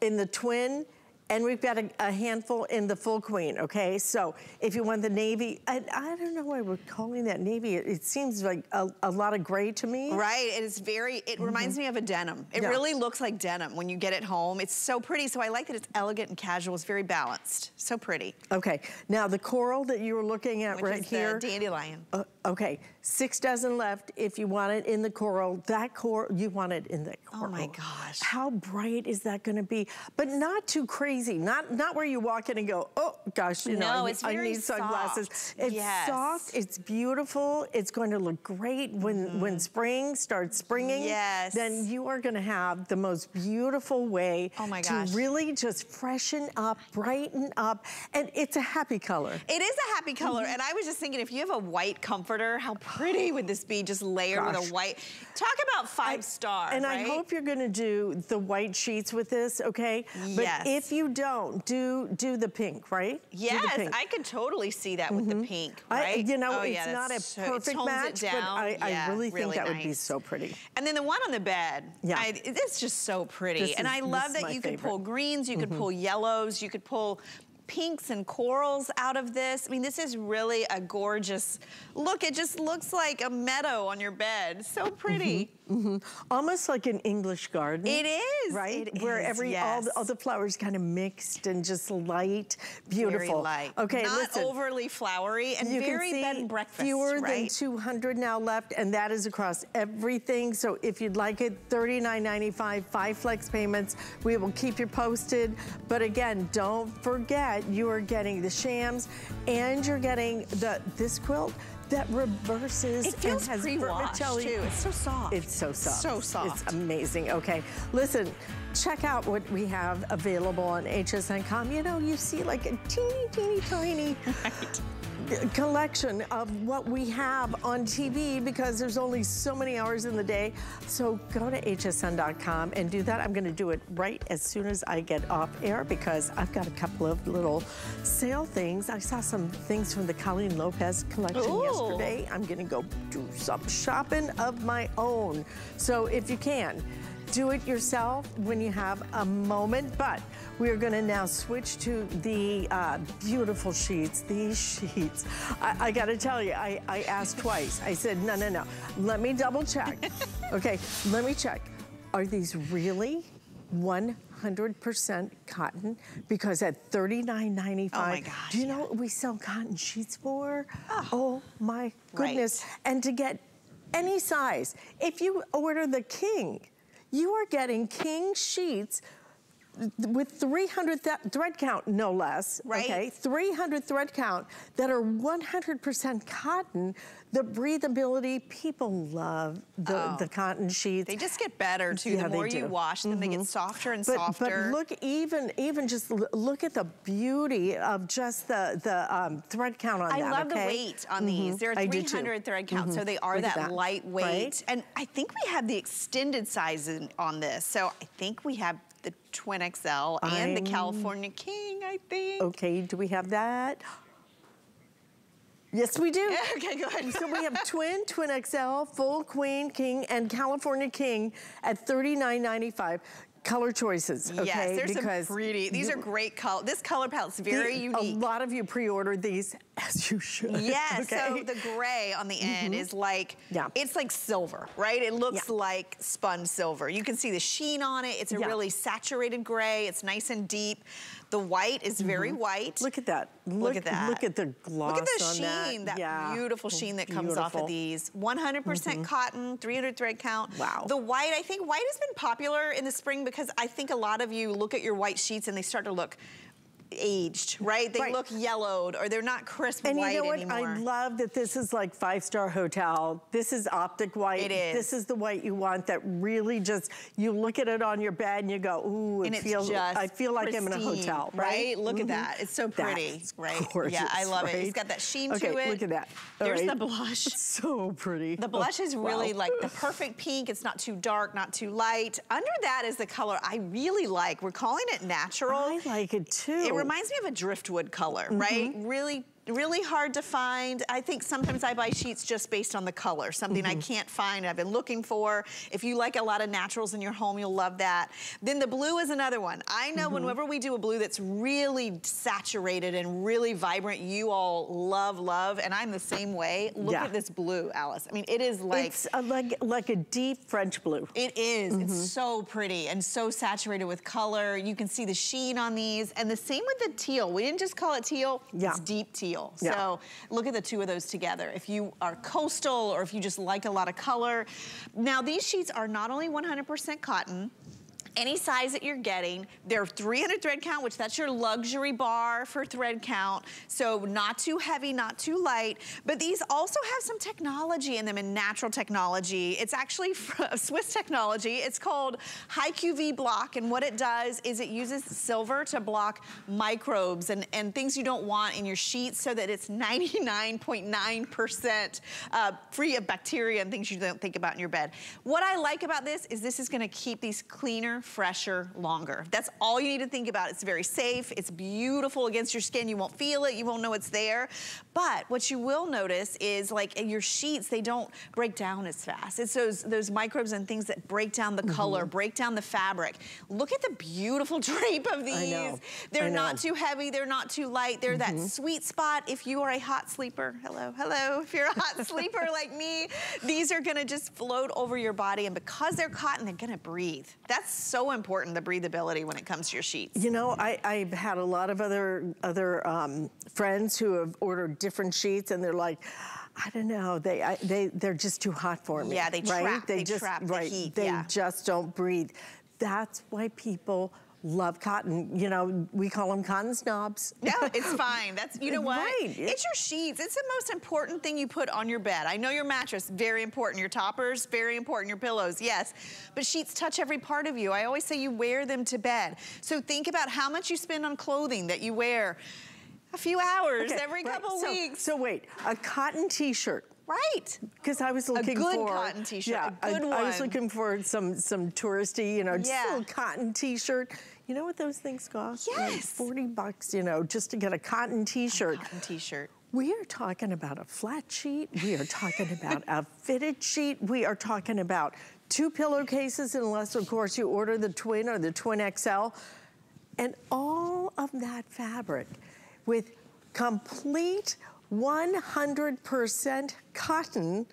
Speaker 1: in the twin, and we've got a, a, handful in the full queen, okay? So if you want the navy, I, I don't know why we're calling that navy. It, it seems like a, a, lot of gray to me.
Speaker 5: Right, it is very, it mm -hmm. reminds me of a denim. It yeah. really looks like denim when you get it home. It's so pretty, so I like that it's elegant and casual. It's very balanced, so pretty.
Speaker 1: Okay, now the coral that you were looking at
Speaker 5: Which
Speaker 1: right here.
Speaker 5: dandelion.
Speaker 1: Uh, okay, six dozen left. If you want it in the coral, that coral, you want it in the coral.
Speaker 5: Oh my gosh.
Speaker 1: How bright is that gonna be? But not too crazy, not, not where you walk in and go, oh gosh, you
Speaker 5: know,
Speaker 1: I, I need sunglasses.
Speaker 5: Soft.
Speaker 1: It's
Speaker 5: yes.
Speaker 1: soft, it's beautiful, it's going to look great when, mm. when spring starts springing.
Speaker 5: Yes.
Speaker 1: Then you are gonna have the most beautiful way
Speaker 5: oh my
Speaker 1: gosh. to really just freshen up, brighten up, and it's a happy color.
Speaker 5: It is a happy color, mm -hmm. and I was just thinking, if you have a white comforter, how pretty (gasps) would this be just layered gosh. with a white? Talk about five I, star,
Speaker 1: And
Speaker 5: right?
Speaker 1: I hope you're gonna do the white sheets with this, okay?
Speaker 5: Yes.
Speaker 1: But if you don't, do do the pink, right?
Speaker 5: Yes, I could totally see that with mm -hmm. the mm-hmm. pink, right?
Speaker 1: I, you know, oh, it's yeah, not a perfect match, but I, yeah, I really think really that nice. would be so pretty.
Speaker 5: And then the one on the bed, yeah. I, it's just so pretty. This and is, I love that you could pull greens, you mm -hmm. could pull yellows, you could pull pinks and corals out of this. I mean, this is really a gorgeous look. It just looks like a meadow on your bed. So pretty. Mm -hmm. Mm -hmm.
Speaker 1: Almost like an English garden.
Speaker 5: It is.
Speaker 1: Right?
Speaker 5: It
Speaker 1: Where
Speaker 5: is,
Speaker 1: every
Speaker 5: yes.
Speaker 1: all, the, all the flowers kind of mixed and just light, beautiful.
Speaker 5: Very light.
Speaker 1: Okay,
Speaker 5: Not
Speaker 1: listen.
Speaker 5: overly flowery and
Speaker 1: you
Speaker 5: very
Speaker 1: can see
Speaker 5: bed and breakfast,
Speaker 1: fewer
Speaker 5: right?
Speaker 1: than 200 now left, and that is across everything. So if you'd like it, $39.95, five flex payments. We will keep you posted. But again, don't forget, that you are getting the shams and you're getting the this quilt that reverses
Speaker 5: it feels
Speaker 1: and has
Speaker 5: pre-washed too. It's so soft.
Speaker 1: It's so soft.
Speaker 5: So soft.
Speaker 1: It's amazing. Okay, listen, check out what we have available on HSN.com. You know, you see like a teeny, teeny, tiny (laughs) right collection of what we have on TV because there's only so many hours in the day. So go to hsn.com and do that. I'm gonna do it right as soon as I get off air because I've got a couple of little sale things. I saw some things from the Colleen Lopez collection Ooh. yesterday. I'm gonna go do some shopping of my own. So if you can, do it yourself when you have a moment, but we are gonna now switch to the uh, beautiful sheets, these (laughs) sheets. I, I gotta tell you, I, I asked twice. I said, no, no, no, let me double check. (laughs) okay, let me check. Are these really 100% cotton because at $39.95, oh gosh, do you know what we sell cotton sheets for? Oh, oh my goodness. Right. And to get any size, if you order the king, you are getting king sheets with 300 th thread count, no less, right. okay? 300 thread count that are 100% cotton the breathability, people love the, oh. the cotton sheets.
Speaker 5: They just get better too. Yeah, the more you wash them, mm -hmm. they get mm-hmm. softer and
Speaker 1: but,
Speaker 5: softer.
Speaker 1: But look, even even just look at the beauty of just the, the um, thread count on
Speaker 5: I
Speaker 1: that,
Speaker 5: love okay? the weight on mm -hmm. these. They're 300 thread count, mm -hmm. so mm-hmm. they are that, that, lightweight. Right? And I think we have the extended size in, on this. So I think we have the Twin XL and I'm... the California King, I think.
Speaker 1: Okay, do we have that? Yes, we do. (laughs)
Speaker 5: okay, go ahead.
Speaker 1: so we have twin, twin XL, full queen, king, and California king at $39.95 color choices, okay?
Speaker 5: Yes, there's because some pretty, these are great color. This color palette's very the, unique.
Speaker 1: A lot of you pre-ordered these, (laughs) as you should.
Speaker 5: Yeah, okay? so the gray on the end mm -hmm. is like, yeah. it's like silver, right? It looks yeah. like spun silver. You can see the sheen on it. It's a yeah. really saturated gray. It's nice and deep. The white is very mm -hmm. white.
Speaker 1: Look at that. Look, look, at that. Look at the gloss
Speaker 5: Look at the sheen, that, that yeah. beautiful sheen that comes beautiful. off of these. 100% mm -hmm. cotton, 300 thread count.
Speaker 1: Wow.
Speaker 5: The white, I think white has been popular in the spring because I think a lot of you look at your white sheets and they start to look aged, right? They right. look yellowed or they're not crisp
Speaker 1: and
Speaker 5: white
Speaker 1: you know what?
Speaker 5: Anymore.
Speaker 1: I love that this is like five-star hotel. This is optic white.
Speaker 5: It is.
Speaker 1: This is the white you want that really just, you look at it on your bed and you go, ooh, it feels, I feel like
Speaker 5: pristine,
Speaker 1: I'm in a hotel, right?
Speaker 5: right? Look mm -hmm. at mm-hmm. that. It's so pretty, That's right?
Speaker 1: Gorgeous,
Speaker 5: yeah, I love
Speaker 1: right?
Speaker 5: it. It's got that sheen
Speaker 1: okay,
Speaker 5: to it.
Speaker 1: look at that. All
Speaker 5: There's the blush.
Speaker 1: It's so pretty.
Speaker 5: The blush is really wow. like the perfect pink. It's not too dark, not too light. Under that is the color I really like. We're calling it natural.
Speaker 1: I like it too.
Speaker 5: It reminds me of a driftwood color, mm -hmm. right? Really really hard to find. I think sometimes I buy sheets just based on the color, something mm -hmm. I mm-hmm. can't find, I've been looking for. If you like a lot of naturals in your home, you'll love that. Then the blue is another one. I know mm -hmm. whenever we do a blue that's really saturated and really vibrant, you all love, love, and I'm the same way. Look yeah. at this blue, Alice. I mean, it is like...
Speaker 1: It's a, like, like a deep French blue.
Speaker 5: It is. Mm -hmm. It's mm-hmm. so pretty and so saturated with color. You can see the sheen on these. And the same with the teal. We didn't just call it teal, yeah. it's deep teal. Yeah. So look at the two of those together. If you are coastal or if you just like a lot of color. Now these sheets are not only 100% cotton, any size that you're getting. They're 300 thread count, which that's your luxury bar for thread count. So not too heavy, not too light. But these also have some technology in them, and natural technology. It's actually (laughs) Swiss technology. It's called High QV Block, and what it does is it uses silver to block microbes and, and things you don't want in your sheets so that it's (laughs) 99.9% uh, free of bacteria and things you don't think about in your bed. What I like about this is this is gonna keep these cleaner, fresher, longer. That's all you need to think about. It's very safe. It's beautiful against your skin. You won't feel it. You won't know it's there. But what you will notice is like your sheets, they don't break down as fast. It's those, those microbes and things that break down the mm -hmm. color, break down the fabric. Look at the beautiful (laughs) drape of these. They're not too heavy. They're not too light. They're mm -hmm. that mm-hmm. sweet spot if you are a hot sleeper. Hello, hello. If you're a hot (laughs) sleeper like me, these are gonna just float over your body. And because they're cotton, they're gonna breathe. That's so so important, the breathability when it comes to your sheets.
Speaker 1: You know, I, I've had a lot of other, other um, friends who have ordered different sheets and they're like, I don't know. They I, they they're just too hot for me.
Speaker 5: Yeah, they
Speaker 1: right?
Speaker 5: trap.
Speaker 1: They,
Speaker 5: they
Speaker 1: just
Speaker 5: trap
Speaker 1: right.
Speaker 5: The heat,
Speaker 1: they
Speaker 5: yeah.
Speaker 1: just don't breathe. That's why people love cotton. You know, we call them cotton snobs.
Speaker 5: No, it's (laughs) fine. That's, you know what?
Speaker 1: Right.
Speaker 5: It's your sheets. It's the most important thing you put on your bed. I know your mattress, very important. Your toppers, very important. Your pillows, yes. But sheets touch every part of you. I always say you wear them to bed. So think about how much you spend on clothing that you wear a few hours okay, every right. couple
Speaker 1: so,
Speaker 5: weeks.
Speaker 1: So wait, a cotton t-shirt
Speaker 5: Right.
Speaker 1: Because I was looking
Speaker 5: for a
Speaker 1: good
Speaker 5: cotton t-shirt.
Speaker 1: Yeah,
Speaker 5: a good
Speaker 1: I,
Speaker 5: one.
Speaker 1: I was looking for some some touristy, you know, just a little cotton t-shirt. You know what those things cost?
Speaker 5: Yes. Like
Speaker 1: 40 bucks, you know, just to get a cotton t-shirt.
Speaker 5: Cotton t-shirt.
Speaker 1: We are talking about a flat sheet. We are talking about a (laughs) fitted sheet. We are talking about two pillowcases, unless, of course, you order the twin or the twin XL. And all of that fabric with complete 100% cotton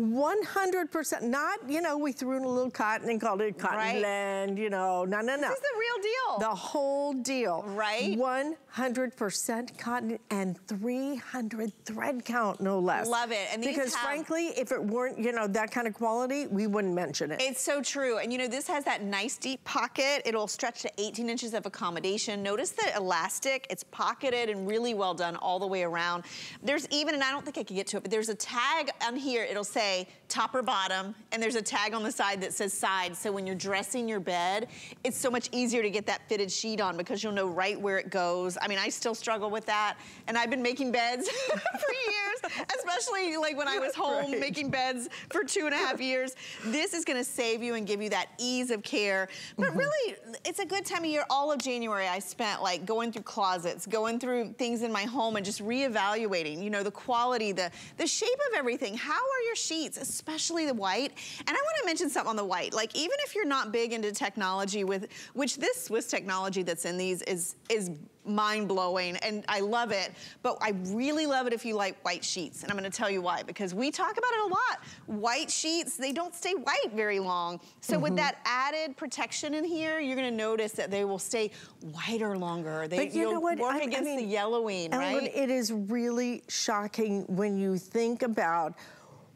Speaker 1: 100%, not, you know, we threw in a little cotton and called it cotton right. blend, you know, no, no, no.
Speaker 5: This is the real deal.
Speaker 1: The whole deal.
Speaker 5: Right.
Speaker 1: 100% cotton and 300 thread count, no less.
Speaker 5: Love it.
Speaker 1: And Because have... frankly, if it weren't, you know, that kind of quality, we wouldn't mention it.
Speaker 5: It's so true. And you know, this has that nice deep pocket. It'll stretch to 18 inches of accommodation. Notice the elastic, it's pocketed and really well done all the way around. There's even, and I don't think I can get to it, but there's a tag on here. It'll say say top or bottom, and there's a tag on the side that says side. So when you're dressing your bed, it's so much easier to get that fitted sheet on because you'll know right where it goes. I mean, I still struggle with that, and I've been making beds (laughs) for years, especially like when I was home right. making beds for two and a half years. This is gonna save you and give you that ease of care. But mm -hmm. really, it's a good time of year. All of January I spent like going through closets, going through things in my home and just reevaluating, you know, the quality, the, the shape of everything. How are your sheets? Sheets, especially the white. And I wanna mention something on the white. Like even if you're not big into technology with, which this Swiss technology that's in these is, is mind-blowing and I love it, but I really love it if you like white sheets. And I'm gonna tell you why, because we talk about it a lot. White sheets, they don't stay white very long. So mm -hmm. with mm-hmm. that added protection in here, you're gonna notice that they will stay whiter longer. They,
Speaker 1: but you know what?
Speaker 5: work I, against I mean, the yellowing,
Speaker 1: Ellen,
Speaker 5: right?
Speaker 1: It is really shocking when you think about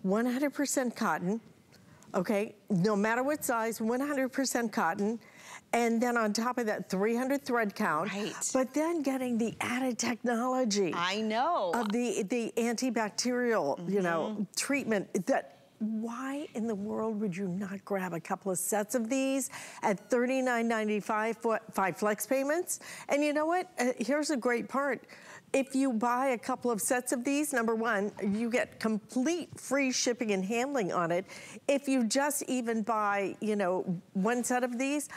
Speaker 1: 100% cotton, okay? No matter what size, 100% cotton. And then on top of that, 300 thread count.
Speaker 5: Right.
Speaker 1: But then getting the added technology.
Speaker 5: I know.
Speaker 1: Of the, the antibacterial, mm -hmm. you know, mm-hmm. treatment that why in the world would you not grab a couple of sets of these at $39.95 for five flex payments? And you know what? Uh, here's a great part. If you buy a couple of sets of these, number one, you get complete free shipping and handling on it. If you just even buy, you know, one set of these,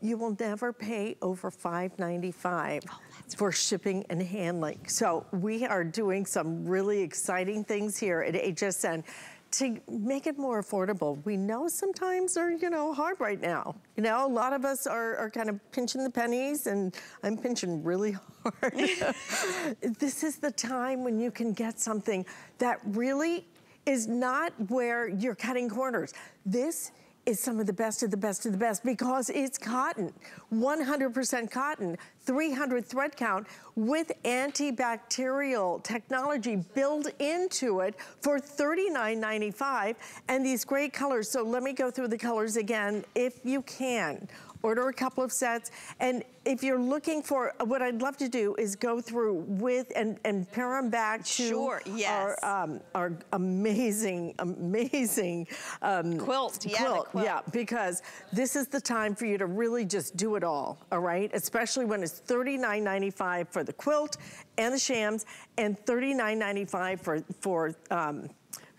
Speaker 1: you will never pay over $5.95 oh, for shipping and handling. So we are doing some really exciting things here at HSN to make it more affordable. We know sometimes are, you know, hard right now. You know, a lot of us are, are kind of pinching the pennies and I'm pinching really (laughs) hard. (laughs) this is the time when you can get something that really is not where you're cutting corners. This is some of the best of the best of the best because it's cotton, 100% cotton, 300 thread count with antibacterial technology built into it for $39.95 and these great colors. So let me go through the colors again if you can order a couple of sets. And if you're looking for, what I'd love to do is go through with and, and pair them back to
Speaker 5: sure, yes.
Speaker 1: our, um, our amazing, amazing um,
Speaker 5: quilt.
Speaker 1: Yeah, quilt.
Speaker 5: quilt.
Speaker 1: Yeah, because this is the time for you to really just do it all, all right? Especially when it's $39.95 for the quilt and the shams and $39.95 for, for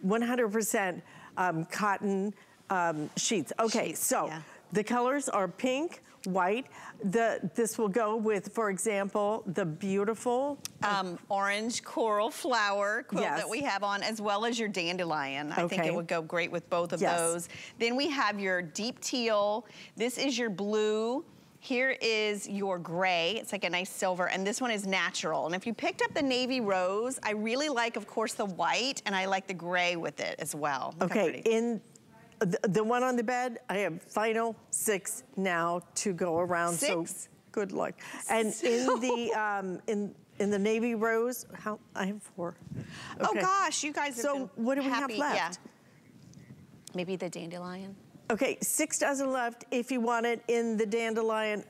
Speaker 1: 100% um, um, cotton um, sheets. Okay, sheets, so yeah. The colors are pink, white. The, this will go with, for example, the beautiful
Speaker 5: um, orange coral flower quilt yes. that we have on, as well as your dandelion. I okay. think it would go great with both of yes. those. Then we have your deep teal. This is your blue. Here is your gray. It's like a nice silver, and this one is natural. And if you picked up the navy rose, I really like, of course, the white, and I like the gray with it as well.
Speaker 1: Look okay, in the, the, one on the bed, I have final six now to go around.
Speaker 5: Six?
Speaker 1: So good luck. And in the um, in in the navy rose, how I have four.
Speaker 5: Oh, okay. Oh gosh, you guys.
Speaker 1: So what do we
Speaker 5: happy.
Speaker 1: have left?
Speaker 5: Yeah. Maybe the dandelion.
Speaker 1: Okay, six dozen left if you want it in the dandelion.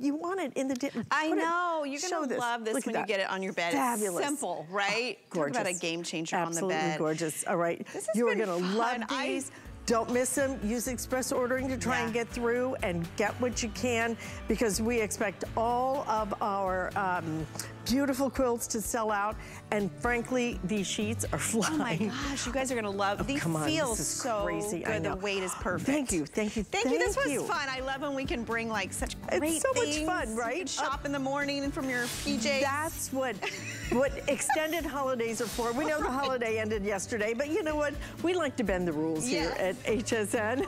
Speaker 1: you want it in the.
Speaker 5: I know it, you're gonna love this Look when you get it on your bed.
Speaker 1: Fabulous.
Speaker 5: It's simple, right?
Speaker 1: Oh, gorgeous. (gasps)
Speaker 5: Talk about a game changer
Speaker 1: Absolutely
Speaker 5: on the bed.
Speaker 1: Absolutely gorgeous. All right, you are gonna
Speaker 5: fun.
Speaker 1: love these. I, don't miss them. Use express ordering to try yeah. and get through and get what you can because we expect all of our um, beautiful quilts to sell out. And frankly, these sheets are flying. Oh my
Speaker 5: gosh, you guys are gonna love. Oh, these
Speaker 1: come on,
Speaker 5: feel
Speaker 1: this is
Speaker 5: so
Speaker 1: crazy.
Speaker 5: good. The weight is perfect.
Speaker 1: Thank you, thank you,
Speaker 5: thank,
Speaker 1: thank
Speaker 5: you. This was
Speaker 1: you.
Speaker 5: fun. I love when we can bring like such great
Speaker 1: It's so
Speaker 5: things.
Speaker 1: much fun, right?
Speaker 5: You can shop uh, in the morning and from your PJs.
Speaker 1: That's what (laughs) what extended holidays are for. We know the holiday ended yesterday, but you know what? We like to bend the rules yes. here at HSN.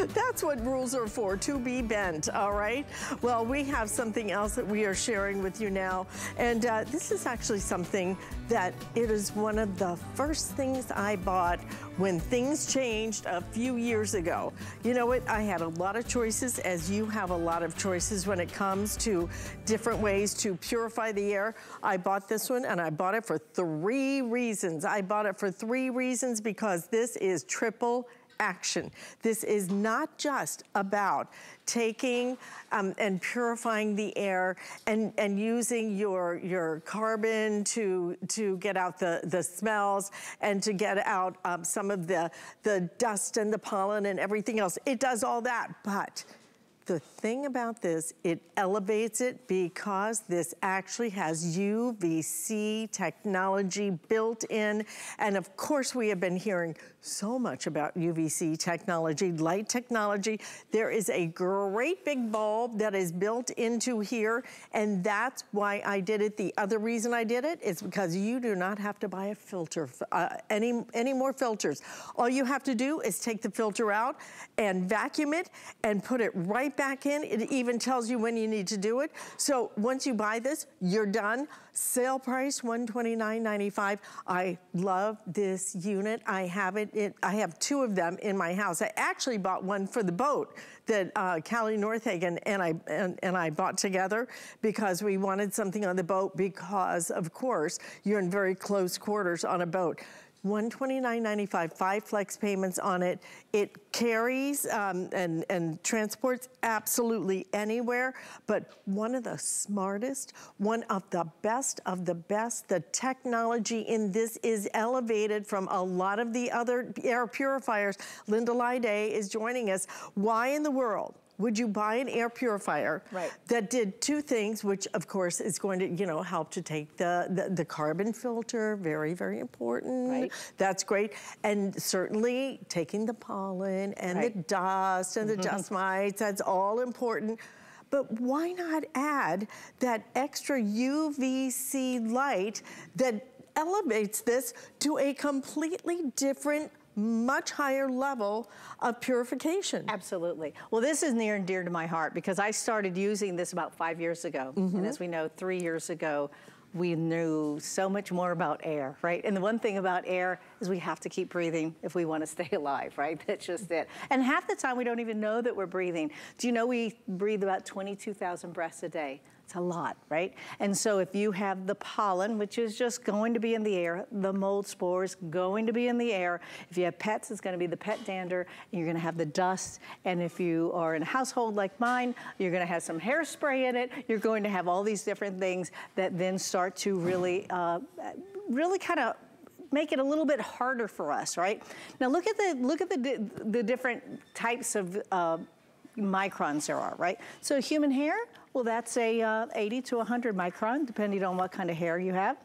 Speaker 1: (laughs) That's what rules are for, to be bent, all right? Well, we have something else that we are sharing with you now, and uh, this is actually something that it is one of the first things I bought when things changed a few years ago. You know what? I had a lot of choices, as you have a lot of choices when it comes to different ways to purify the air. I bought this one, and I bought it for three reasons. I bought it for three reasons because this is triple action. This is not just about taking um, and purifying the air and, and using your, your carbon to, to get out the, the smells and to get out um, some of the, the dust and the pollen and everything else. It does all that, but the thing about this, it elevates it because this actually has UVC technology built in. And of course, we have been hearing so much about UVC technology, light technology. There is a great big bulb that is built into here, and that's why I did it. The other reason I did it is because you do not have to buy a filter, uh, any, any more filters. All you have to do is take the filter out and vacuum it and put it right back in. It even tells you when you need to do it. So once you buy this, you're done. Sale price, $129.95. I love this unit. I have it, it, I have two of them in my house. I actually bought one for the boat that uh, Callie Northagen and I, and, and I bought together because we wanted something on the boat because, of course, you're in very close quarters on a boat. $129.95, five flex payments on it. It carries um, and, and transports absolutely anywhere, but one of the smartest, one of the best of the best. The technology in this is elevated from a lot of the other air purifiers. Linda Lyde is joining us. Why in the world would you buy an air purifier
Speaker 6: right.
Speaker 1: that did two things, which of course is going to, you know, help to take the, the, the carbon filter, very, very important.
Speaker 6: Right.
Speaker 1: That's great. And certainly taking the pollen and right. the dust and the mm -hmm. dust mites, that's all important. But why not add that extra UVC light that elevates this to a completely different much higher level of purification.
Speaker 6: Absolutely. Well, this is near and dear to my heart because I started using this about five years ago. Mm -hmm. And as we know, three years ago, we knew so much more about air, right? And the one thing about air is we have to keep breathing if we want to (laughs) stay alive, right? That's just it. And half the time we don't even know that we're breathing. Do you know we breathe about 22,000 breaths a day? It's a lot, right? And so if you have the pollen, which is just going to be in the air, the mold spores going to be in the air. If you have pets, it's gonna be the pet dander, and you're gonna have the dust. And if you are in a household like mine, you're gonna have some hairspray in it. You're going to have all these different things that then start to really, uh, really kind of make it a little bit harder for us, right? Now look at the look at the the different types of uh, microns there are, right? So human hair, well, that's a uh, 80 to 100 micron, depending on what kind of hair you have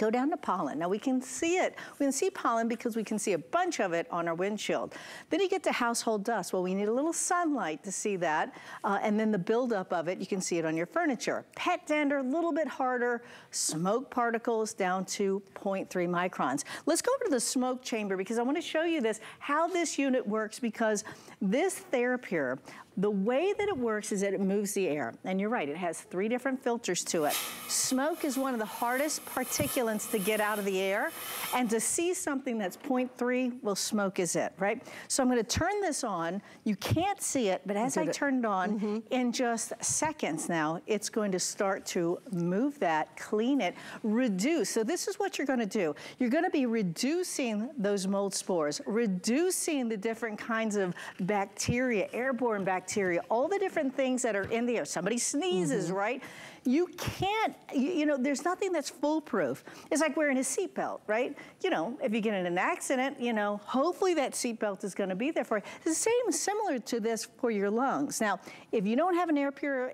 Speaker 6: go down to pollen. Now we can see it. We can see pollen because we can see a bunch of it on our windshield. Then you get to household dust. Well, we need a little sunlight to see that. Uh, and then the buildup of it, you can see it on your furniture. Pet dander, a little bit harder. Smoke particles down to 0.3 microns. Let's go over to the smoke chamber because I want to show you this, how this unit works because this TheraPure the way that it works is that it moves the air. And you're right, it has three different filters to it. Smoke is one of the hardest particulates to get out of the air. And to see something that's 0.3, well, smoke is it, right? So I'm gonna turn this on. You can't see it, but as I it. turn it on, mm -hmm. in just seconds now, it's going to start to move that, clean it, reduce. So this is what you're gonna do. You're gonna be reducing those mold spores, reducing the different kinds of bacteria, airborne bacteria, bacteria, all the different things that are in the air. Somebody sneezes, mm -hmm. right? You can't, you, you, know, there's nothing that's foolproof. It's like wearing a seatbelt, right? You know, if you get in an accident, you know, hopefully that seatbelt is gonna be there for you. It's the same, similar to this for your lungs. Now, if you don't have an air pur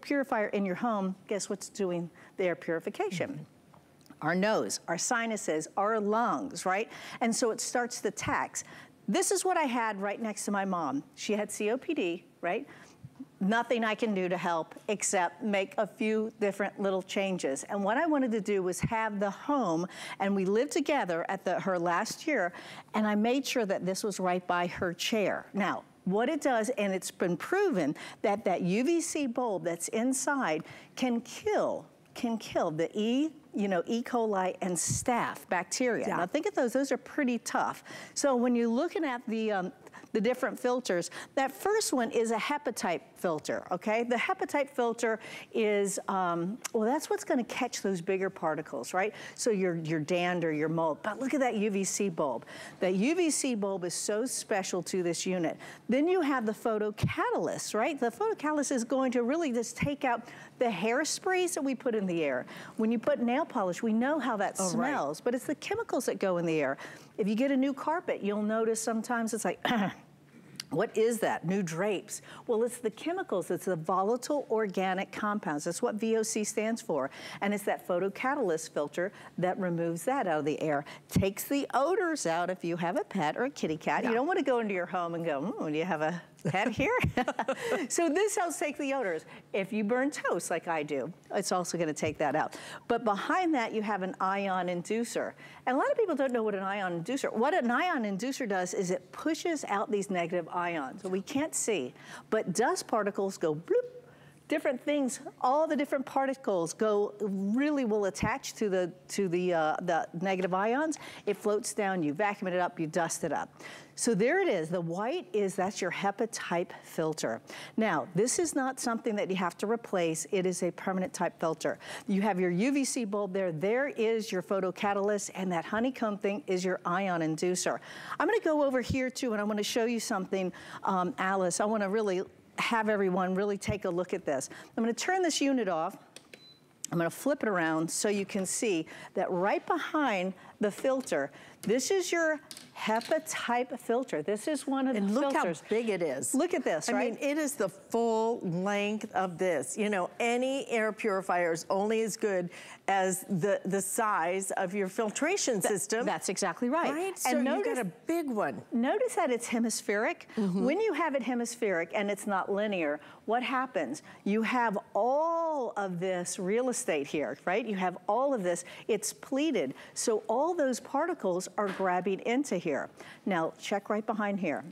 Speaker 6: purifier in your home, guess what's doing the air purification? Mm -hmm our nose, our sinuses, our lungs, right? And so it starts the tax. This is what I had right next to my mom. She had COPD, right? nothing I can do to help except make a few different little changes. And what I wanted to do was have the home, and we lived together at the, her last year, and I made sure that this was right by her chair. Now, what it does, and it's been proven that that UVC bulb that's inside can kill, can kill the E you know, E. coli and staph bacteria. Yeah. Now think of those, those are pretty tough. So when you're looking at the, um, the different filters. That first one is a HEPA type filter, okay? The HEPA type filter is, um, well, that's what's gonna catch those bigger particles, right? So your, your dander, your mold. But look at that UVC bulb. That UVC bulb is so special to this unit. Then you have the photocatalyst, right? The photocatalyst is going to really just take out the hairsprays that we put in the air. When you put nail polish, we know how that oh, smells, right. but it's the chemicals that go in the air. If you get a new carpet, you'll notice sometimes it's like, (clears throat) What is that? New drapes. Well, it's the chemicals. It's the volatile organic compounds. That's what VOC stands for. And it's that photocatalyst filter that removes that out of the air. Takes the odors out if you have a pet or a kitty cat. Yeah. You don't want to go into your home and go, hmm, do you have a pet here? (laughs) so this helps take the odors. If you burn toast like I do, it's also gonna take that out. But behind that, you have an ion inducer. And a lot of people don't know what an ion inducer, what an ion inducer does is it pushes out these negative ions. We can't see, but dust particles go bloop, different things, all the different particles go, really will attach to the, to the, uh, the negative ions. It floats down, you vacuum it up, you dust it up. So there it is. The white is, that's your HEPA type filter. Now, this is not something that you have to replace. It is a permanent type filter. You have your UVC bulb there. There is your photocatalyst, and that honeycomb thing is your ion inducer. I'm gonna go over here too, and I wanna show you something, um, Alice. I wanna really have everyone really take a look at this. I'm gonna turn this unit off. I'm gonna flip it around so you can see that right behind the filter, this is your HEPA type filter. This is one of
Speaker 1: and
Speaker 6: the
Speaker 1: look
Speaker 6: filters.
Speaker 1: Look how big it is.
Speaker 6: Look at this,
Speaker 1: I
Speaker 6: right?
Speaker 1: mean, it is the full length of this. You know, any air purifier is only as good as the, the size of your filtration system.
Speaker 6: That's exactly right.
Speaker 1: Right, and so notice, you got a big one.
Speaker 6: Notice that it's hemispheric. Mm -hmm. When you have it hemispheric and it's not linear, what happens? You have all of this real estate here, right? You have all of this, it's pleated. So all those particles are grabbing into here. Now, check right behind here.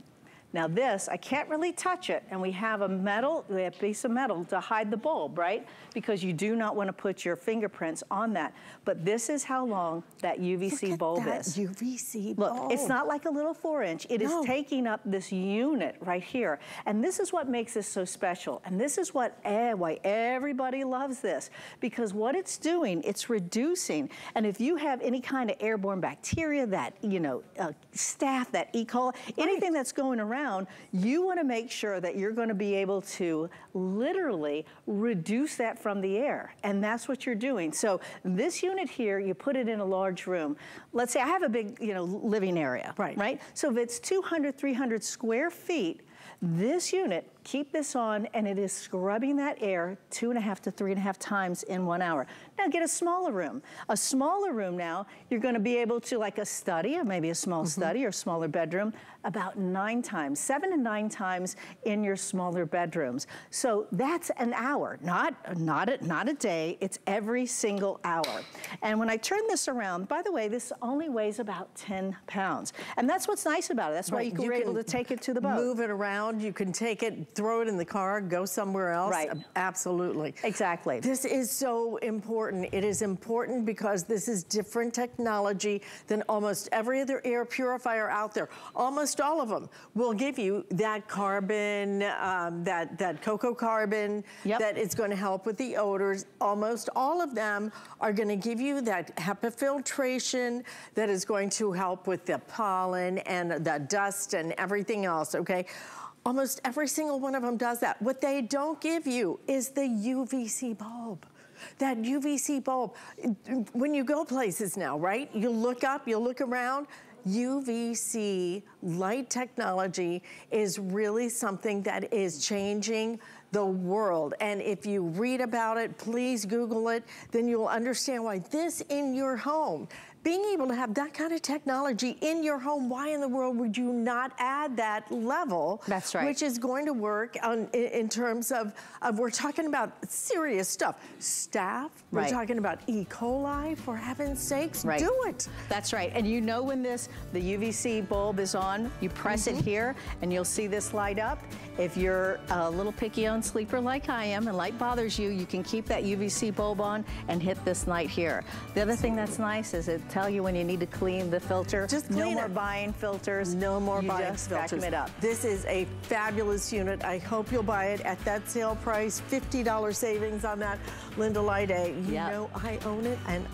Speaker 6: Now this, I can't really touch it, and we have a metal, a piece of metal to hide the bulb, right? Because you do not want to put your fingerprints on that. But this is how long that UVC
Speaker 1: Look
Speaker 6: bulb
Speaker 1: that
Speaker 6: is.
Speaker 1: UVC
Speaker 6: bulb. Look, it's not like a little four inch. It no. is taking up this unit right here. And this is what makes this so special. And this is what, eh, why everybody loves this. Because what it's doing, it's reducing. And if you have any kind of airborne bacteria, that, you know, uh, staph, that E. coli, right. anything that's going around, around, you wanna make sure that you're gonna be able to literally reduce that from the air. And that's what you're doing. So this unit here, you put it in a large room. Let's say I have a big, you know, living area, right? right? So if it's 200, 300 square feet, this unit keep this on and it is scrubbing that air two and a half to three and a half times in one hour. Now get a smaller room. A smaller room now, you're gonna be able to like a study or maybe a small mm -hmm. study or smaller bedroom about nine times, seven to nine times in your smaller bedrooms. So that's an hour, not, not, a, not a day, it's every single hour. And when I turn this around, by the way, this only weighs about 10 pounds. And that's what's nice about it. That's right. why you, you were able to take it to the boat.
Speaker 1: Move it around, you can take it throw it in the car, go somewhere else.
Speaker 6: Right.
Speaker 1: Absolutely.
Speaker 6: Exactly.
Speaker 1: This is so important. It is important because this is different technology than almost every other air purifier out there. Almost all of them will give you that carbon, um, that, that cocoa carbon, yep. that is going to help with the odors. Almost all of them are going to give you that HEPA filtration that is going to help with the pollen and the dust and everything else, okay? Almost every single one of them does that. What they don't give you is the UVC bulb that UVC bulb, when you go places now, right? You look up, you look around, UVC light technology is really something that is changing the world. And if you read about it, please Google it, then you'll understand why this in your home being able to have that kind of technology in your home, why in the world would you not add that level?
Speaker 6: That's right.
Speaker 1: Which is going to work on, in, in terms of, of, we're talking about serious stuff. Staph, we're
Speaker 6: right.
Speaker 1: talking about E. coli, for heaven's sakes,
Speaker 6: right.
Speaker 1: do it.
Speaker 6: That's right. And you know when this, the UVC bulb is on, you press mm -hmm. it mm-hmm. here and you'll see this light up. If you're a little picky on sleeper like I am and light bothers you, you can keep that UVC bulb on and hit this light here. The other thing that's nice is it tell you when you need to clean the filter.
Speaker 1: Just clean
Speaker 6: No
Speaker 1: it.
Speaker 6: more buying filters.
Speaker 1: No more
Speaker 6: you
Speaker 1: buying
Speaker 6: just
Speaker 1: filters.
Speaker 6: Vacuum it up.
Speaker 1: This is a fabulous unit. I hope you'll buy it at that sale price. $50 savings on that Linda Lyday. You
Speaker 6: yep.
Speaker 1: know I own it and